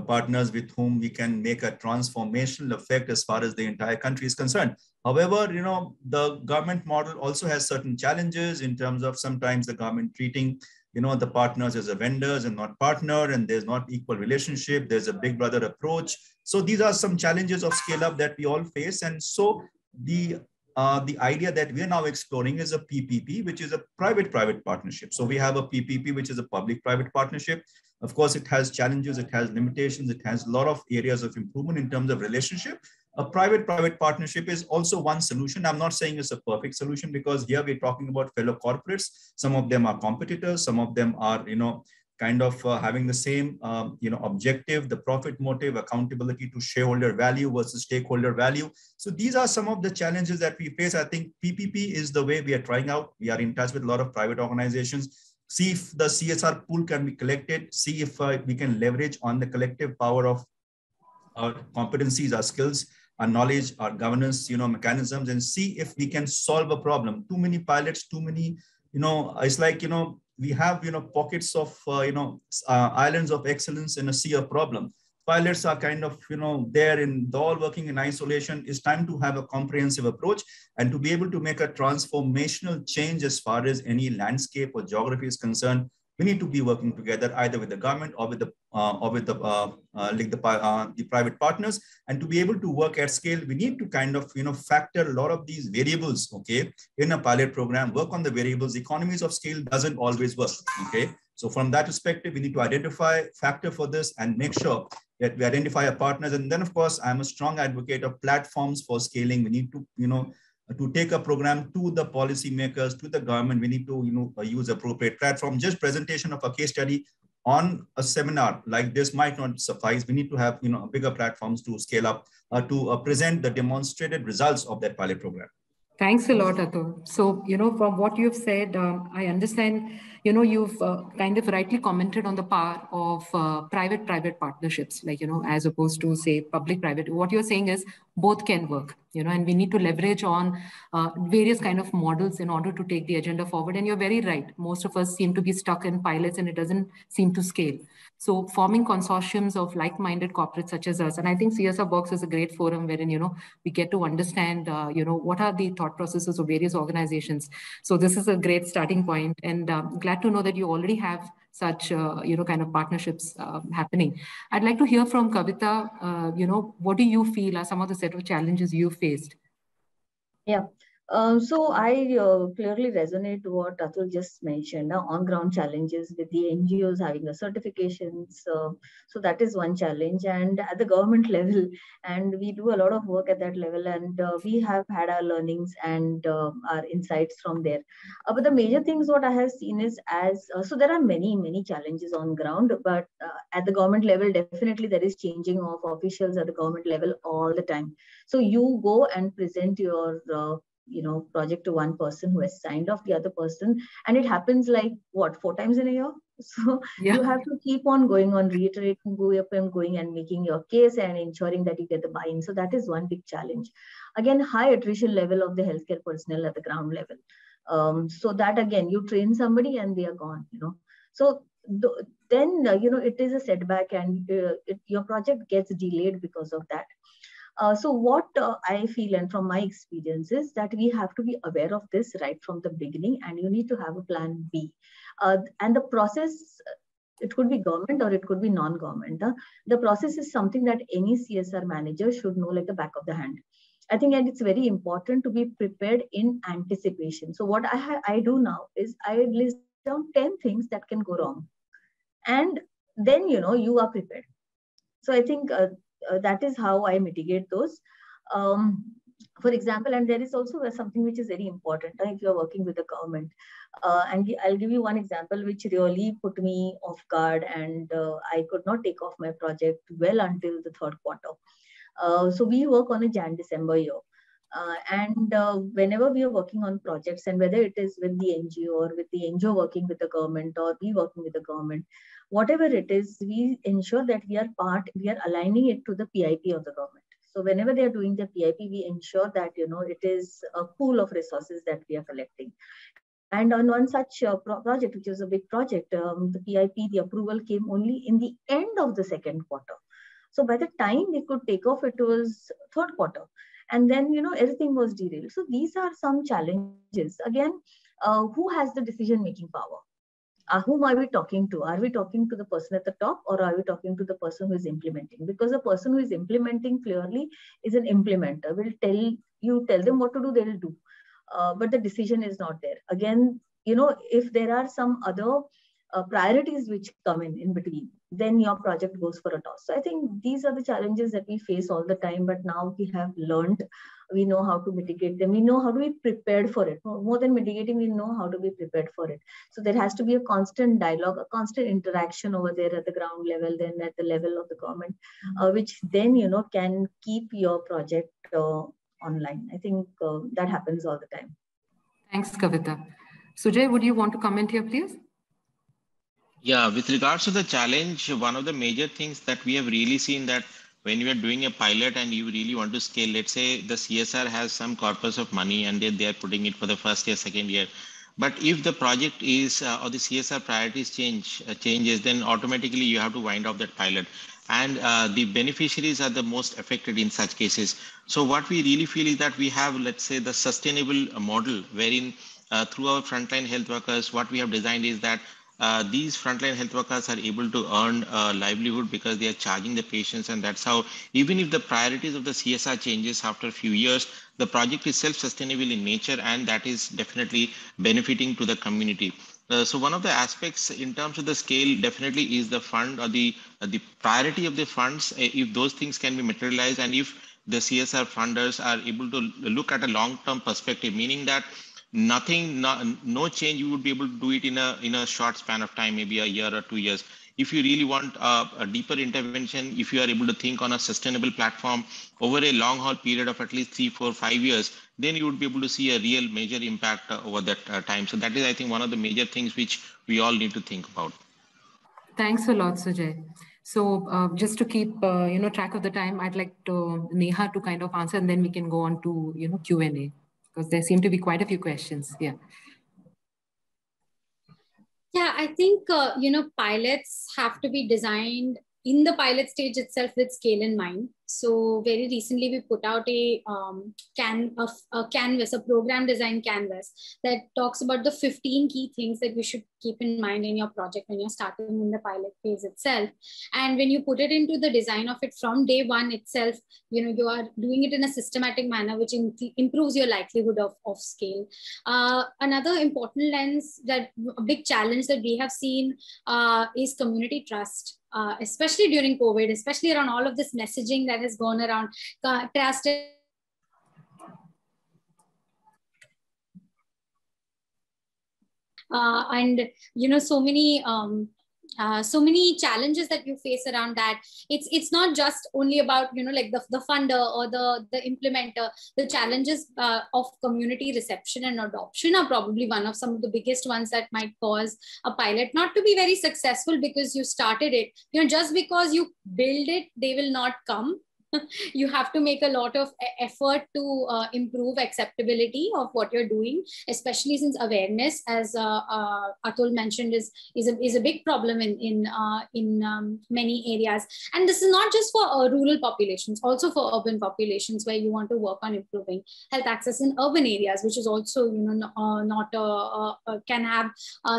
partners with whom we can make a transformational effect as far as the entire country is concerned. However, you know, the government model also has certain challenges in terms of sometimes the government treating, you know, the partners as a vendors and not partner, and there's not equal relationship. There's a big brother approach. So these are some challenges of scale up that we all face. And so the uh, the idea that we are now exploring is a PPP, which is a private-private partnership. So we have a PPP, which is a public-private partnership. Of course, it has challenges, it has limitations, it has a lot of areas of improvement in terms of relationship. A private-private partnership is also one solution. I'm not saying it's a perfect solution because here we're talking about fellow corporates. Some of them are competitors, some of them are, you know, kind of uh, having the same, um, you know, objective, the profit motive, accountability to shareholder value versus stakeholder value. So these are some of the challenges that we face. I think PPP is the way we are trying out. We are in touch with a lot of private organizations see if the CSR pool can be collected, see if uh, we can leverage on the collective power of our competencies, our skills, our knowledge, our governance, you know, mechanisms, and see if we can solve a problem. Too many pilots, too many, you know, it's like you know we have you know pockets of uh, you know uh, islands of excellence in a sea of problem pilots are kind of you know there in all working in isolation. It's time to have a comprehensive approach and to be able to make a transformational change as far as any landscape or geography is concerned. We need to be working together either with the government or with the uh, or with the uh, uh, like the, uh, the private partners. And to be able to work at scale we need to kind of you know factor a lot of these variables okay? In a pilot program work on the variables. Economies of scale doesn't always work okay so from that perspective we need to identify factor for this and make sure that we identify our partners and then of course i'm a strong advocate of platforms for scaling we need to you know to take a program to the policymakers, to the government, we need to you know, use appropriate platform. Just presentation of a case study on a seminar like this might not suffice. We need to have you know, bigger platforms to scale up, uh, to uh, present the demonstrated results of that pilot program. Thanks a lot, Atul. So, you know, from what you've said, um, I understand, you know, you've uh, kind of rightly commented on the power of uh, private-private partnerships, like, you know, as opposed to, say, public-private. What you're saying is both can work you know and we need to leverage on uh, various kind of models in order to take the agenda forward. And you're very right. Most of us seem to be stuck in pilots and it doesn't seem to scale. So forming consortiums of like-minded corporates such as us and i think csr box is a great forum wherein you know we get to understand uh, you know what are the thought processes of various organizations. So this is a great starting point and um, glad to know that you already have such uh, you know kind of partnerships uh, happening. I'd like to hear from Kavita. Uh, you know, what do you feel are some of the set of challenges you faced? Yeah. Um, so I uh, clearly resonate what Atul just mentioned, uh, on-ground challenges with the NGOs having the certifications. Uh, so that is one challenge. And at the government level, and we do a lot of work at that level, and uh, we have had our learnings and uh, our insights from there. Uh, but the major things what I have seen is as, so there are many, many challenges on ground, but at the government level, definitely there is changing of officials at the government level all the time. So you go and present your you know project to one person who has signed off the other person. And it happens like what four times in a year? So yeah. you have to keep on going on reiterating going up and going and making your case and ensuring that you get the buy-in. So that is one big challenge. Again high attrition level of the healthcare personnel at the ground level. Um, so that again you train somebody and they are gone you know. So th- then uh, you know it is a setback and uh, it, your project gets delayed because of that uh, so what uh, I feel and from my experience is that we have to be aware of this right from the beginning and you need to have a plan B. Uh, and the process, it could be government or it could be non-government. The process is something that any CSR manager should know like the back of the hand. I think and it's very important to be prepared in anticipation. So what I, I do now is I list down 10 things that can go wrong. And then, you know, you are prepared. So I think uh, that is how I mitigate those. Um, for example, and there is also something which is very important uh, if you're working with the government. Uh, and I'll give you one example which really put me off guard and uh, I could not take off my project well until the third quarter. Uh, so we work on a Jan December year. Uh, and uh, whenever we are working on projects and whether it is with the NGO or with the NGO working with the government or we working with the government, whatever it is, we ensure that we are part, we are aligning it to the PIP of the government. So whenever they are doing the PIP, we ensure that, you know, it is a pool of resources that we are collecting. And on one such uh, pro project, which was a big project, um, the PIP, the approval came only in the end of the second quarter. So by the time we could take off, it was third quarter. And then, you know, everything was derailed. So these are some challenges. Again, uh, who has the decision-making power? uh, whom are we talking to? Are we talking to the person at the top or are we talking to the person who is implementing? Because the person who is implementing clearly is an implementer. Will tell you tell them what to do, they will do. Uh, but the decision is not there. Again, you know, if there are some other uh, priorities which come in in between, then your project goes for a toss. So I think these are the challenges that we face all the time. But now we have learned. We know how to mitigate them. We know how to be prepared for it. More than mitigating we know how to be prepared for it. So there has to be a constant dialogue a constant interaction over there at the ground level then at the level of the government uh, which then you know can keep your project uh, online. I think uh, that happens all the time. Thanks kavita. Sujay would you want to comment here please yeah with regards to the challenge one of the major things that we have really seen that when you are doing a pilot and you really want to scale, let's say the CSR has some corpus of money and they, they are putting it for the first year, second year. But if the project is uh, or the CSR priorities change uh, changes, then automatically you have to wind up that pilot. And uh, the beneficiaries are the most affected in such cases. So what we really feel is that we have, let's say, the sustainable model wherein uh, through our frontline health workers, what we have designed is that uh, these frontline health workers are able to earn a livelihood because they are charging the patients and that's how even if the priorities of the csr changes after a few years the project is self-sustainable in nature and that is definitely benefiting to the community. Uh, so one of the aspects in terms of the scale definitely is the fund or the uh, the priority of the funds uh, if those things can be materialized and if the csr funders are able to look at a long-term perspective meaning that nothing no, no change you would be able to do it in a in a short span of time maybe a year or two years. If you really want a, a, deeper intervention if you are able to think on a sustainable platform over a long haul period of at least three four five years then you would be able to see a real major impact uh, over that uh, time. So that is i think one of the major things which we all need to think about. Thanks a lot sujay. So uh, just to keep uh, you know track of the time i'd like to neha to kind of answer and then we can go on to you know q&a because there seem to be quite a few questions. Yeah. Yeah, I think, uh, you know, pilots have to be designed in the pilot stage itself with scale in mind. So very recently we put out a um, can a, a canvas, a program design canvas that talks about the 15 key things that we should keep in mind in your project when you're starting in the pilot phase itself. And when you put it into the design of it from day one itself, you know, you are doing it in a systematic manner, which in, improves your likelihood of, of scale. Uh, another important lens that a big challenge that we have seen uh, is community trust. Uh, especially during COVID, especially around all of this messaging that has gone around. Trust uh, and you know so many um, uh, so many challenges that you face around that. It's it's not just only about you know like the, the funder or the the implementer. The challenges uh, of community reception and adoption are probably one of some of the biggest ones that might cause a pilot not to be very successful because you started it. You know just because you build it they will not come you have to make a lot of effort to uh, improve acceptability of what you're doing, especially since awareness, as uh, uh, Atul mentioned, is is a, is a big problem in in uh, in um, many areas. And this is not just for uh, rural populations, also for urban populations where you want to work on improving health access in urban areas, which is also you know uh, not can have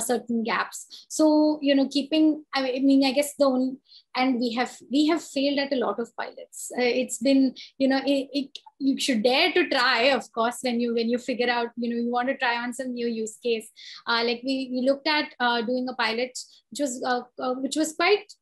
certain gaps. So you know, keeping I mean, I guess the only and we have we have failed at a lot of pilots. Uh, it's been you know it, it, you should dare to try of course when you when you figure out you know you want to try on some new use case. Uh, like we we looked at uh, doing a pilot which was uh, uh, which was quite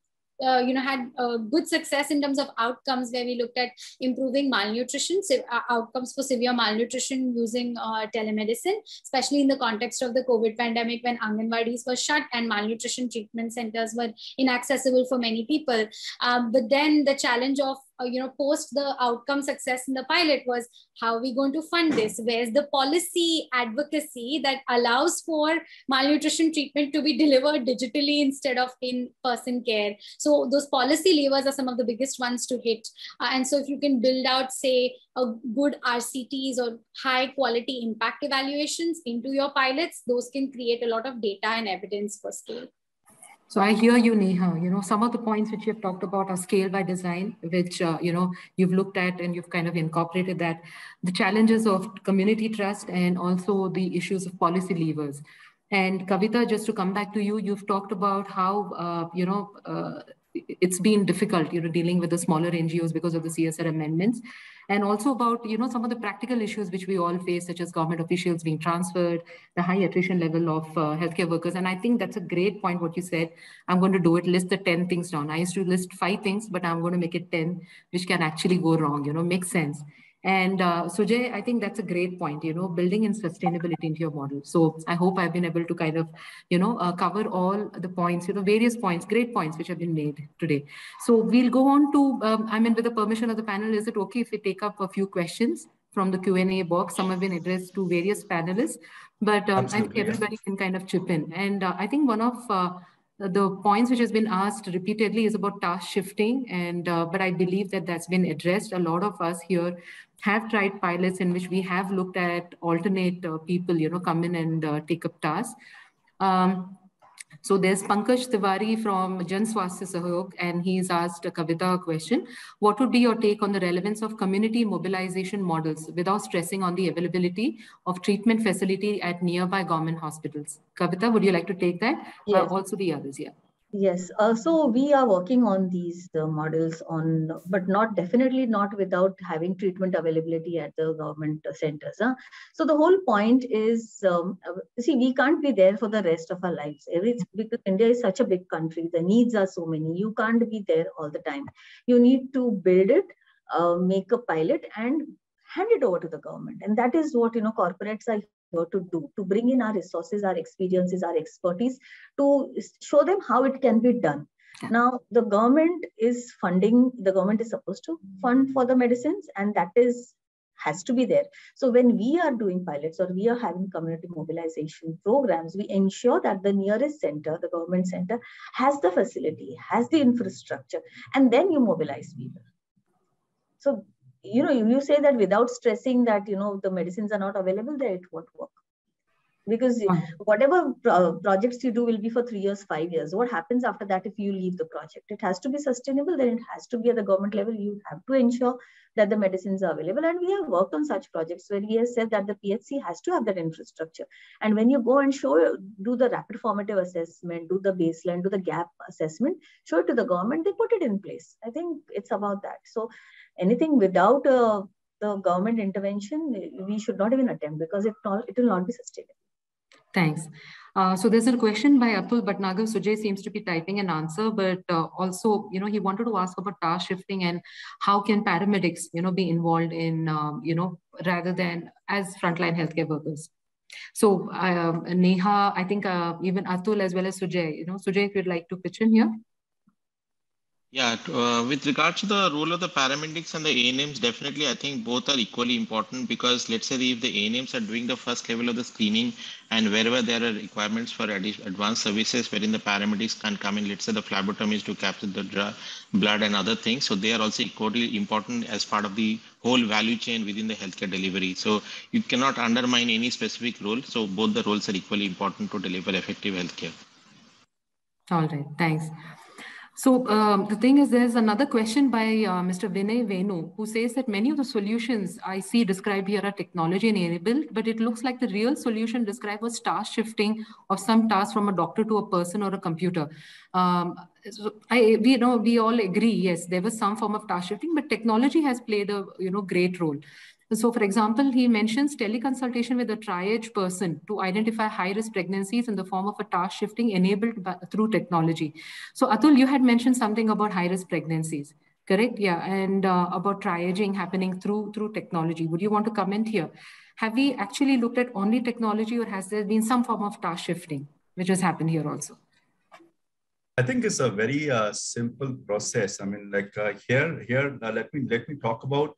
uh, you know had uh, good success in terms of outcomes where we looked at improving malnutrition uh, outcomes for severe malnutrition using uh, telemedicine especially in the context of the covid pandemic when anganwadis were shut and malnutrition treatment centers were inaccessible for many people. Um, but then the challenge of uh, you know post the outcome success in the pilot was how are we going to fund this? Where's the policy advocacy that allows for malnutrition treatment to be delivered digitally instead of in person care? So those policy levers are some of the biggest ones to hit. Uh, and so if you can build out say a good rcts or high quality impact evaluations into your pilots those can create a lot of data and evidence for scale so I hear you, Neha. You know, some of the points which you've talked about are scale by design, which uh, you know you've looked at and you've kind of incorporated that. The challenges of community trust and also the issues of policy levers. And Kavita, just to come back to you, you've talked about how uh, you know uh, it's been difficult, you know, dealing with the smaller NGOs because of the CSR amendments and also about you know some of the practical issues which we all face such as government officials being transferred the high attrition level of uh, healthcare workers. And i think that's a great point what you said. I'm going to do it list the 10 things down. I used to list five things but i'm going to make it 10 which can actually go wrong you know make sense and uh, Sujay, I think that's a great point, you know, building in sustainability into your model. So I hope I've been able to kind of, you know, uh, cover all the points, you know, various points, great points which have been made today. So we'll go on to, um, I mean, with the permission of the panel, is it okay if we take up a few questions from the Q&A box? Some have been addressed to various panelists, but um, I think everybody can kind of chip in. And uh, I think one of uh, the points which has been asked repeatedly is about task shifting and uh, but i believe that that's been addressed a lot of us here have tried pilots in which we have looked at alternate uh, people you know come in and uh, take up tasks um, so there's Pankaj Tiwari from Jan Swasthya Sahyog, and he's asked Kavita a question. What would be your take on the relevance of community mobilization models without stressing on the availability of treatment facility at nearby government hospitals? Kavita, would you like to take that? Uh, yes. Uh, also the others, yeah. Yes, uh, so we are working on these uh, models on, but not definitely not without having treatment availability at the government centers. Huh? So the whole point is, um, uh, see, we can't be there for the rest of our lives. Every, because India is such a big country, the needs are so many. You can't be there all the time. You need to build it, uh, make a pilot, and hand it over to the government. And that is what you know corporates are here to do, to bring in our resources, our experiences, our expertise, to show them how it can be done. Now, the government is funding, the government is supposed to fund for the medicines, and that is has to be there. So when we are doing pilots or we are having community mobilization programs, we ensure that the nearest center, the government center, has the facility, has the infrastructure, and then you mobilize people. So you know, you say that without stressing that, you know, the medicines are not available there, it won't work. Because whatever pro projects you do will be for three years, five years. What happens after that if you leave the project? It has to be sustainable, then it has to be at the government level. You have to ensure that the medicines are available. And we have worked on such projects where we have said that the PHC has to have that infrastructure. And when you go and show, do the rapid formative assessment, do the baseline, do the gap assessment, show it to the government, they put it in place. I think it's about that. So anything without uh, the government intervention, we should not even attempt because it, not, it will not be sustainable. Thanks. Uh, so there's a question by Atul Bhatnagar. Sujay seems to be typing an answer, but uh, also, you know, he wanted to ask about task shifting and how can paramedics, you know, be involved in, um, you know, rather than as frontline healthcare workers. So um, Neha, I think uh, even Atul as well as Sujay, you know, Sujay, if you'd like to pitch in here. Yeah, uh, with regards to the role of the paramedics and the ANMs, definitely I think both are equally important because let's say if the ANMs are doing the first level of the screening and wherever there are requirements for advanced services wherein the paramedics can come in, let's say the phlebotomies to capture the blood and other things. So they are also equally important as part of the whole value chain within the healthcare delivery. So you cannot undermine any specific role. So both the roles are equally important to deliver effective healthcare. All right, thanks. So um, the thing is, there's another question by uh, Mr. Vinay Venu, who says that many of the solutions I see described here are technology enabled, but it looks like the real solution described was task shifting of some task from a doctor to a person or a computer. Um, so I, we you know we all agree, yes, there was some form of task shifting, but technology has played a you know great role. So for example, he mentions teleconsultation with a triage person to identify high-risk pregnancies in the form of a task shifting enabled by, through technology. So Atul, you had mentioned something about high-risk pregnancies, correct? Yeah, and uh, about triaging happening through, through technology. Would you want to comment here? Have we actually looked at only technology or has there been some form of task shifting, which has happened here also? I think it's a very uh, simple process. I mean, like uh, here, here, uh, let me let me talk about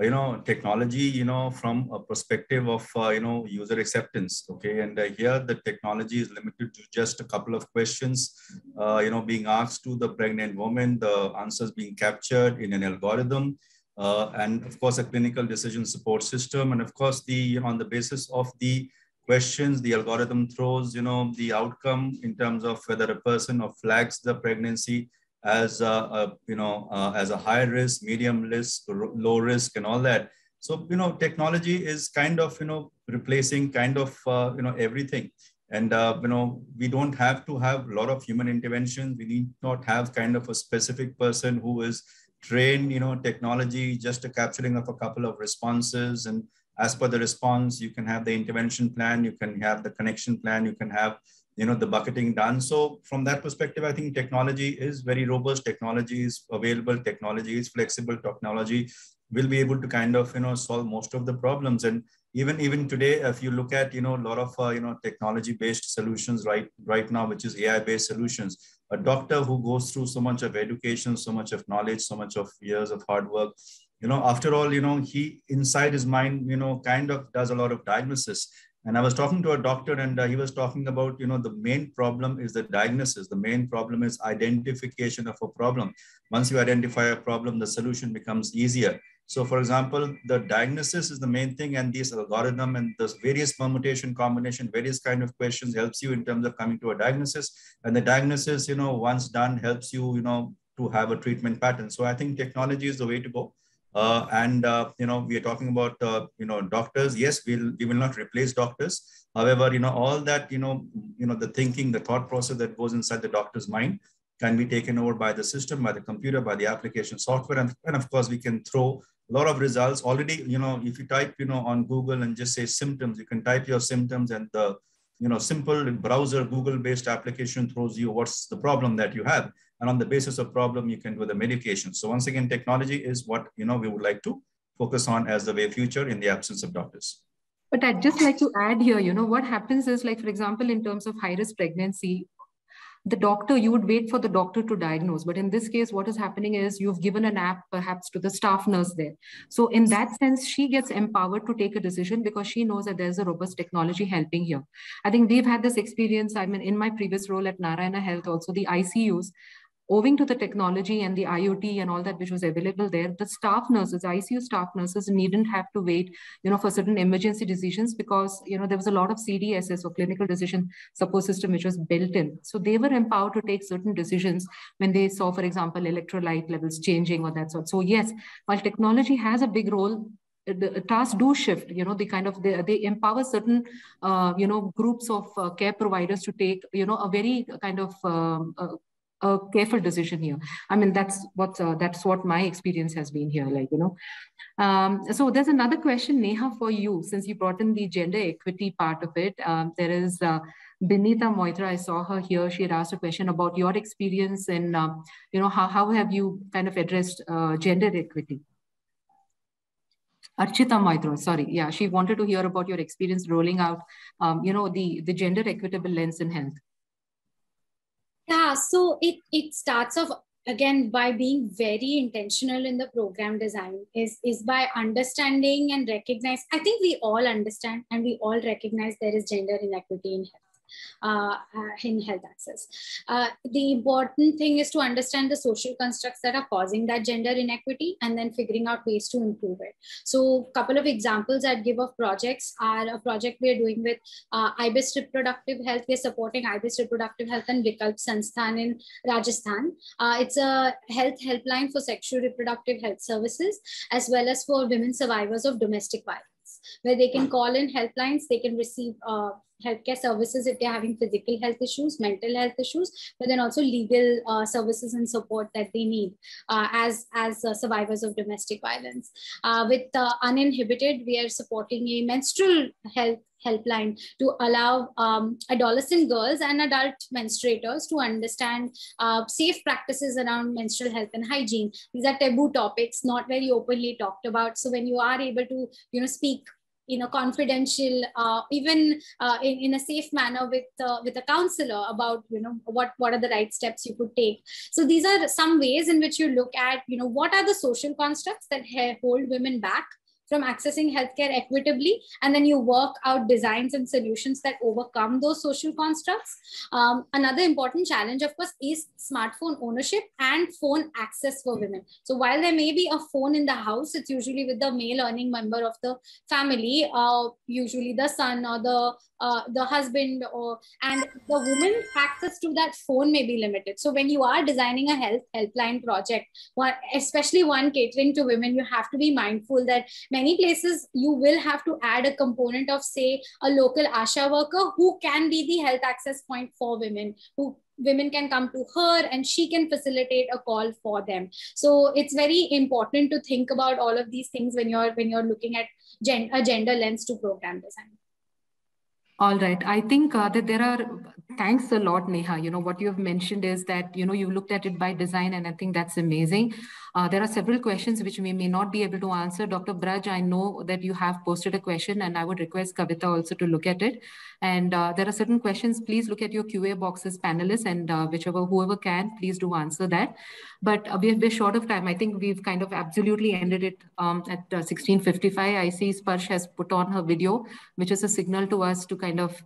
you know technology you know from a perspective of uh, you know user acceptance okay? And uh, here the technology is limited to just a couple of questions uh, you know being asked to the pregnant woman the answers being captured in an algorithm uh, and of course a clinical decision support system. And of course the on the basis of the questions the algorithm throws you know the outcome in terms of whether a person or flags the pregnancy as a, a you know uh, as a high risk, medium risk, low risk, and all that. So you know, technology is kind of you know replacing kind of uh, you know everything. And uh, you know, we don't have to have a lot of human intervention. We need not have kind of a specific person who is trained, you know, technology, just a capturing of a couple of responses. And as per the response, you can have the intervention plan, you can have the connection plan, you can have you know, the bucketing done. So from that perspective, I think technology is very robust. Technology is available. Technology is flexible. Technology will be able to kind of, you know, solve most of the problems. And even even today, if you look at, you know, a lot of, uh, you know, technology-based solutions right, right now, which is AI-based solutions, a doctor who goes through so much of education, so much of knowledge, so much of years of hard work, you know after all you know he inside his mind you know kind of does a lot of diagnosis And I was talking to a doctor and uh, he was talking about, you know, the main problem is the diagnosis. The main problem is identification of a problem. Once you identify a problem, the solution becomes easier. So for example, the diagnosis is the main thing and this algorithm and this various permutation combination, various kind of questions helps you in terms of coming to a diagnosis. And the diagnosis, you know, once done helps you, you know, to have a treatment pattern. So I think technology is the way to go. Uh, and uh, you know we are talking about uh, you know doctors. Yes, we'll we will not replace doctors. However, you know all that you know you know the thinking, the thought process that goes inside the doctor's mind can be taken over by the system, by the computer, by the application software, and, and of course we can throw a lot of results already. You know if you type you know on Google and just say symptoms, you can type your symptoms and the you know simple browser Google-based application throws you what's the problem that you have and on the basis of problem, you can do the medication. So once again, technology is what you know we would like to focus on as the way future in the absence of doctors. But I'd just like to add here, you know, what happens is like, for example, in terms of high risk pregnancy, the doctor, you would wait for the doctor to diagnose. But in this case, what is happening is you've given an app perhaps to the staff nurse there. So in that sense, she gets empowered to take a decision because she knows that there's a robust technology helping here. I think we've had this experience. I mean, in my previous role at Narayana Health, also the ICUs, owing to the technology and the IoT and all that which was available there, the staff nurses, ICU staff nurses needn't have to wait, you know, for certain emergency decisions because, you know, there was a lot of CDSS or clinical decision support system which was built in. So they were empowered to take certain decisions when they saw, for example, electrolyte levels changing or that sort. So yes, while technology has a big role, the tasks do shift you know they kind of they, they empower certain uh, you know groups of uh, care providers to take you know a very kind of um, uh, a careful decision here. I mean, that's what uh, that's what my experience has been here. Like you know, um, so there's another question, Neha, for you since you brought in the gender equity part of it. Um, there is uh, Benita Moitra. I saw her here. She had asked a question about your experience and um, you know how how have you kind of addressed uh, gender equity. Archita Maitro, sorry, yeah, she wanted to hear about your experience rolling out, um, you know, the the gender equitable lens in health. Yeah, so it it starts off again by being very intentional in the program design is is by understanding and recognize i think we all understand and we all recognize there is gender inequity in health uh, uh, in health access. Uh, the important thing is to understand the social constructs that are causing that gender inequity and then figuring out ways to improve it. So a couple of examples I'd give of projects are a project we're doing with uh, IBIS Reproductive Health. We're supporting IBIS Reproductive Health and Vikalp Sansthan in Rajasthan. Uh, it's a health helpline for sexual reproductive health services as well as for women survivors of domestic violence where they can call in helplines, they can receive uh, healthcare services if they're having physical health issues, mental health issues, but then also legal uh, services and support that they need uh, as, as uh, survivors of domestic violence. Uh, with Uninhibited, we are supporting a menstrual health helpline to allow um, adolescent girls and adult menstruators to understand uh, safe practices around menstrual health and hygiene. These are taboo topics, not very openly talked about. So when you are able to, you know, speak in a confidential, uh, even uh, in, in a safe manner with uh, with a counselor about you know what what are the right steps you could take. So these are some ways in which you look at you know what are the social constructs that hold women back from accessing healthcare equitably, and then you work out designs and solutions that overcome those social constructs. Um, another important challenge, of course, is smartphone ownership and phone access for women. So while there may be a phone in the house, it's usually with the male earning member of the family, uh, usually the son or the uh, the husband or and the woman access to that phone may be limited so when you are designing a health helpline project especially one catering to women you have to be mindful that many places you will have to add a component of say a local asha worker who can be the health access point for women who women can come to her and she can facilitate a call for them so it's very important to think about all of these things when you're when you're looking at gen- a gender lens to program design all right. I think uh, that there are, thanks a lot, Neha. You know, what you have mentioned is that, you know, you looked at it by design, and I think that's amazing. Uh, there are several questions which we may not be able to answer. Dr. Braj, I know that you have posted a question and I would request Kavita also to look at it. And uh, there are certain questions, please look at your QA boxes panelists and uh, whichever, whoever can, please do answer that. But uh, we're, we're short of time. I think we've kind of absolutely ended it um, at 16.55. Uh, I see Sparsh has put on her video, which is a signal to us to kind of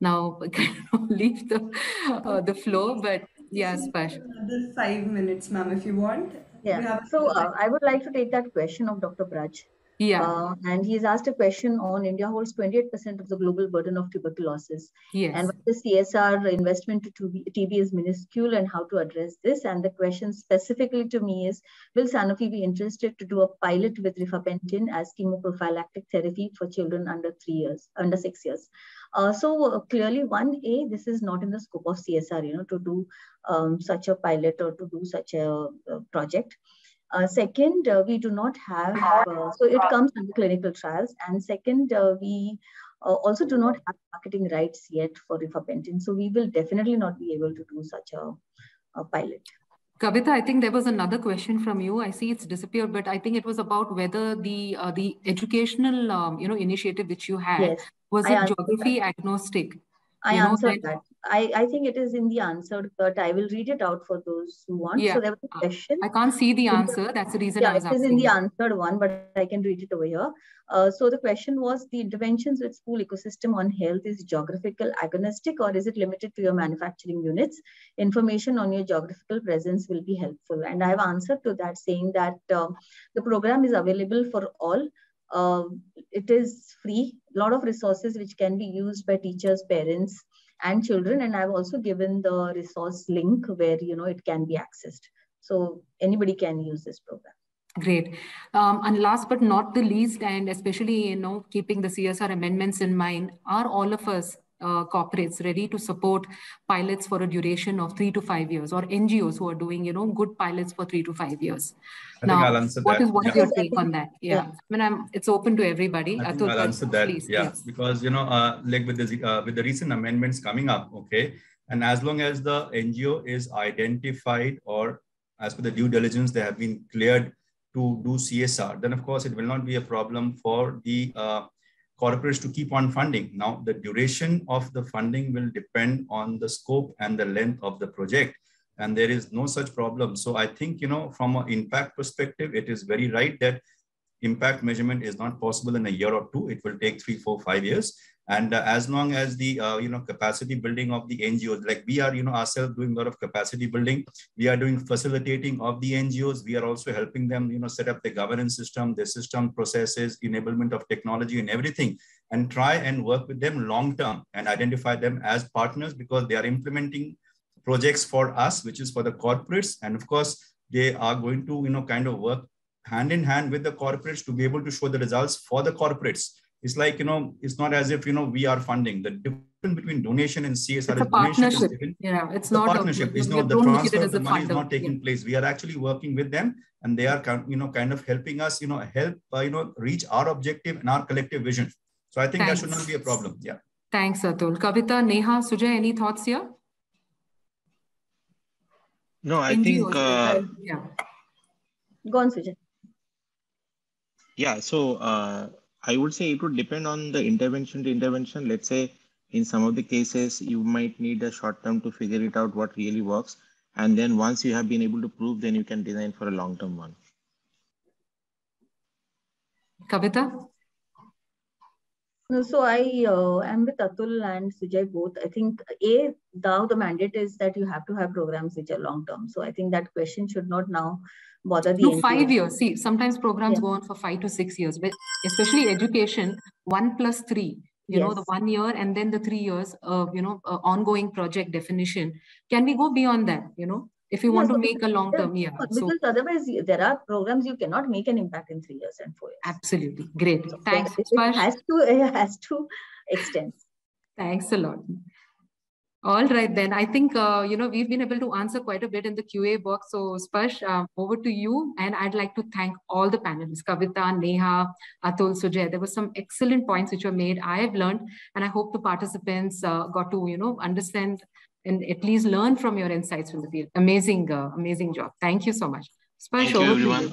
now kind of leave the, uh, the floor. But yes, Sparsh. Another five minutes, ma'am, if you want. Yeah. So uh, I would like to take that question of Dr. Braj. Yeah. Uh, and he's asked a question on India holds 28% of the global burden of tuberculosis. Yes. And what the CSR investment to TB is minuscule and how to address this. And the question specifically to me is, will Sanofi be interested to do a pilot with rifampicin as chemoprophylactic therapy for children under three years, under six years? Uh, so uh, clearly, one A, this is not in the scope of CSR, you know, to do um, such a pilot or to do such a, a project. Uh, second, uh, we do not have, uh, so it comes under clinical trials. And second, uh, we also do not have marketing rights yet for rifampicin. So we will definitely not be able to do such a, a pilot. Kavita, I think there was another question from you. I see it's disappeared, but I think it was about whether the uh, the educational um, you know initiative which you had yes, was it geography that. agnostic. I you answered that. I, I think it is in the answer, but I will read it out for those who want. Yeah. So there was a question. I can't see the answer. That's the reason yeah, I was it is in the answered one, but I can read it over here. Uh, so the question was the interventions with school ecosystem on health is geographical agnostic or is it limited to your manufacturing units? Information on your geographical presence will be helpful. And I have answered to that saying that uh, the program is available for all. Uh, it is free, a lot of resources which can be used by teachers, parents, and children. And I've also given the resource link where, you know, it can be accessed. So anybody can use this program. Great. Um, and last but not the least, and especially, you know, keeping the CSR amendments in mind, are all of us uh, corporates ready to support pilots for a duration of three to five years or NGOs who are doing, you know, good pilots for three to five years. I now, what is what is what yeah. is your take on that? Yeah. yeah. I mean, I'm, it's open to everybody. I think I'll answer that. Please, yeah. Yes. Because, you know, uh, like with the, uh, with the recent amendments coming up, okay, and as long as the NGO is identified or as per the due diligence, they have been cleared to do CSR, then of course it will not be a problem for the uh, corporates to keep on funding. Now, the duration of the funding will depend on the scope and the length of the project. And there is no such problem. So I think, you know, from an impact perspective, it is very right that impact measurement is not possible in a year or two. It will take three, four, five years. And uh, as long as the uh, you know capacity building of the NGOs, like we are you know ourselves doing a lot of capacity building, we are doing facilitating of the NGOs. We are also helping them you know set up the governance system, the system processes, enablement of technology, and everything, and try and work with them long term and identify them as partners because they are implementing projects for us, which is for the corporates, and of course they are going to you know kind of work hand in hand with the corporates to be able to show the results for the corporates it's like you know it's not as if you know we are funding the difference between donation and csr it's a partnership yeah it's the not partnership a, is not the transfer of the money is not taking yeah. place we are actually working with them and they are you know kind of helping us you know help uh, you know reach our objective and our collective vision so i think Thanks. that should not be a problem yeah Thanks, Atul. Kavita, Neha, Sujay, any thoughts here? No, I think. Uh, yeah. Go on, Sujay. Yeah, so uh, I would say it would depend on the intervention to intervention. Let's say in some of the cases, you might need a short term to figure it out what really works. And then once you have been able to prove, then you can design for a long term one. Kavita? So I uh, am with Atul and Sujay both. I think A, now the mandate is that you have to have programs which are long term. So I think that question should not now bother the no, five years. See, sometimes programs yeah. go on for five to six years, but especially education, one plus three. You yes. know, the one year and then the three years, uh, you know, uh, ongoing project definition. Can we go beyond that? You know, if you want to make a long term yeah because so, otherwise there are programs you cannot make an impact in three years and four years absolutely great so thanks it, it has to it has to extend thanks a lot all right, then. I think, uh, you know, we've been able to answer quite a bit in the QA box. So, Sparsh, uh, over to you. And I'd like to thank all the panelists, Kavita, Neha, Atul, Sujay. There were some excellent points which were made. I have learned, and I hope the participants uh, got to, you know, understand and at least learn from your insights from the field. Amazing, uh, amazing job. Thank you so much. Sparsh, Thank you, everyone.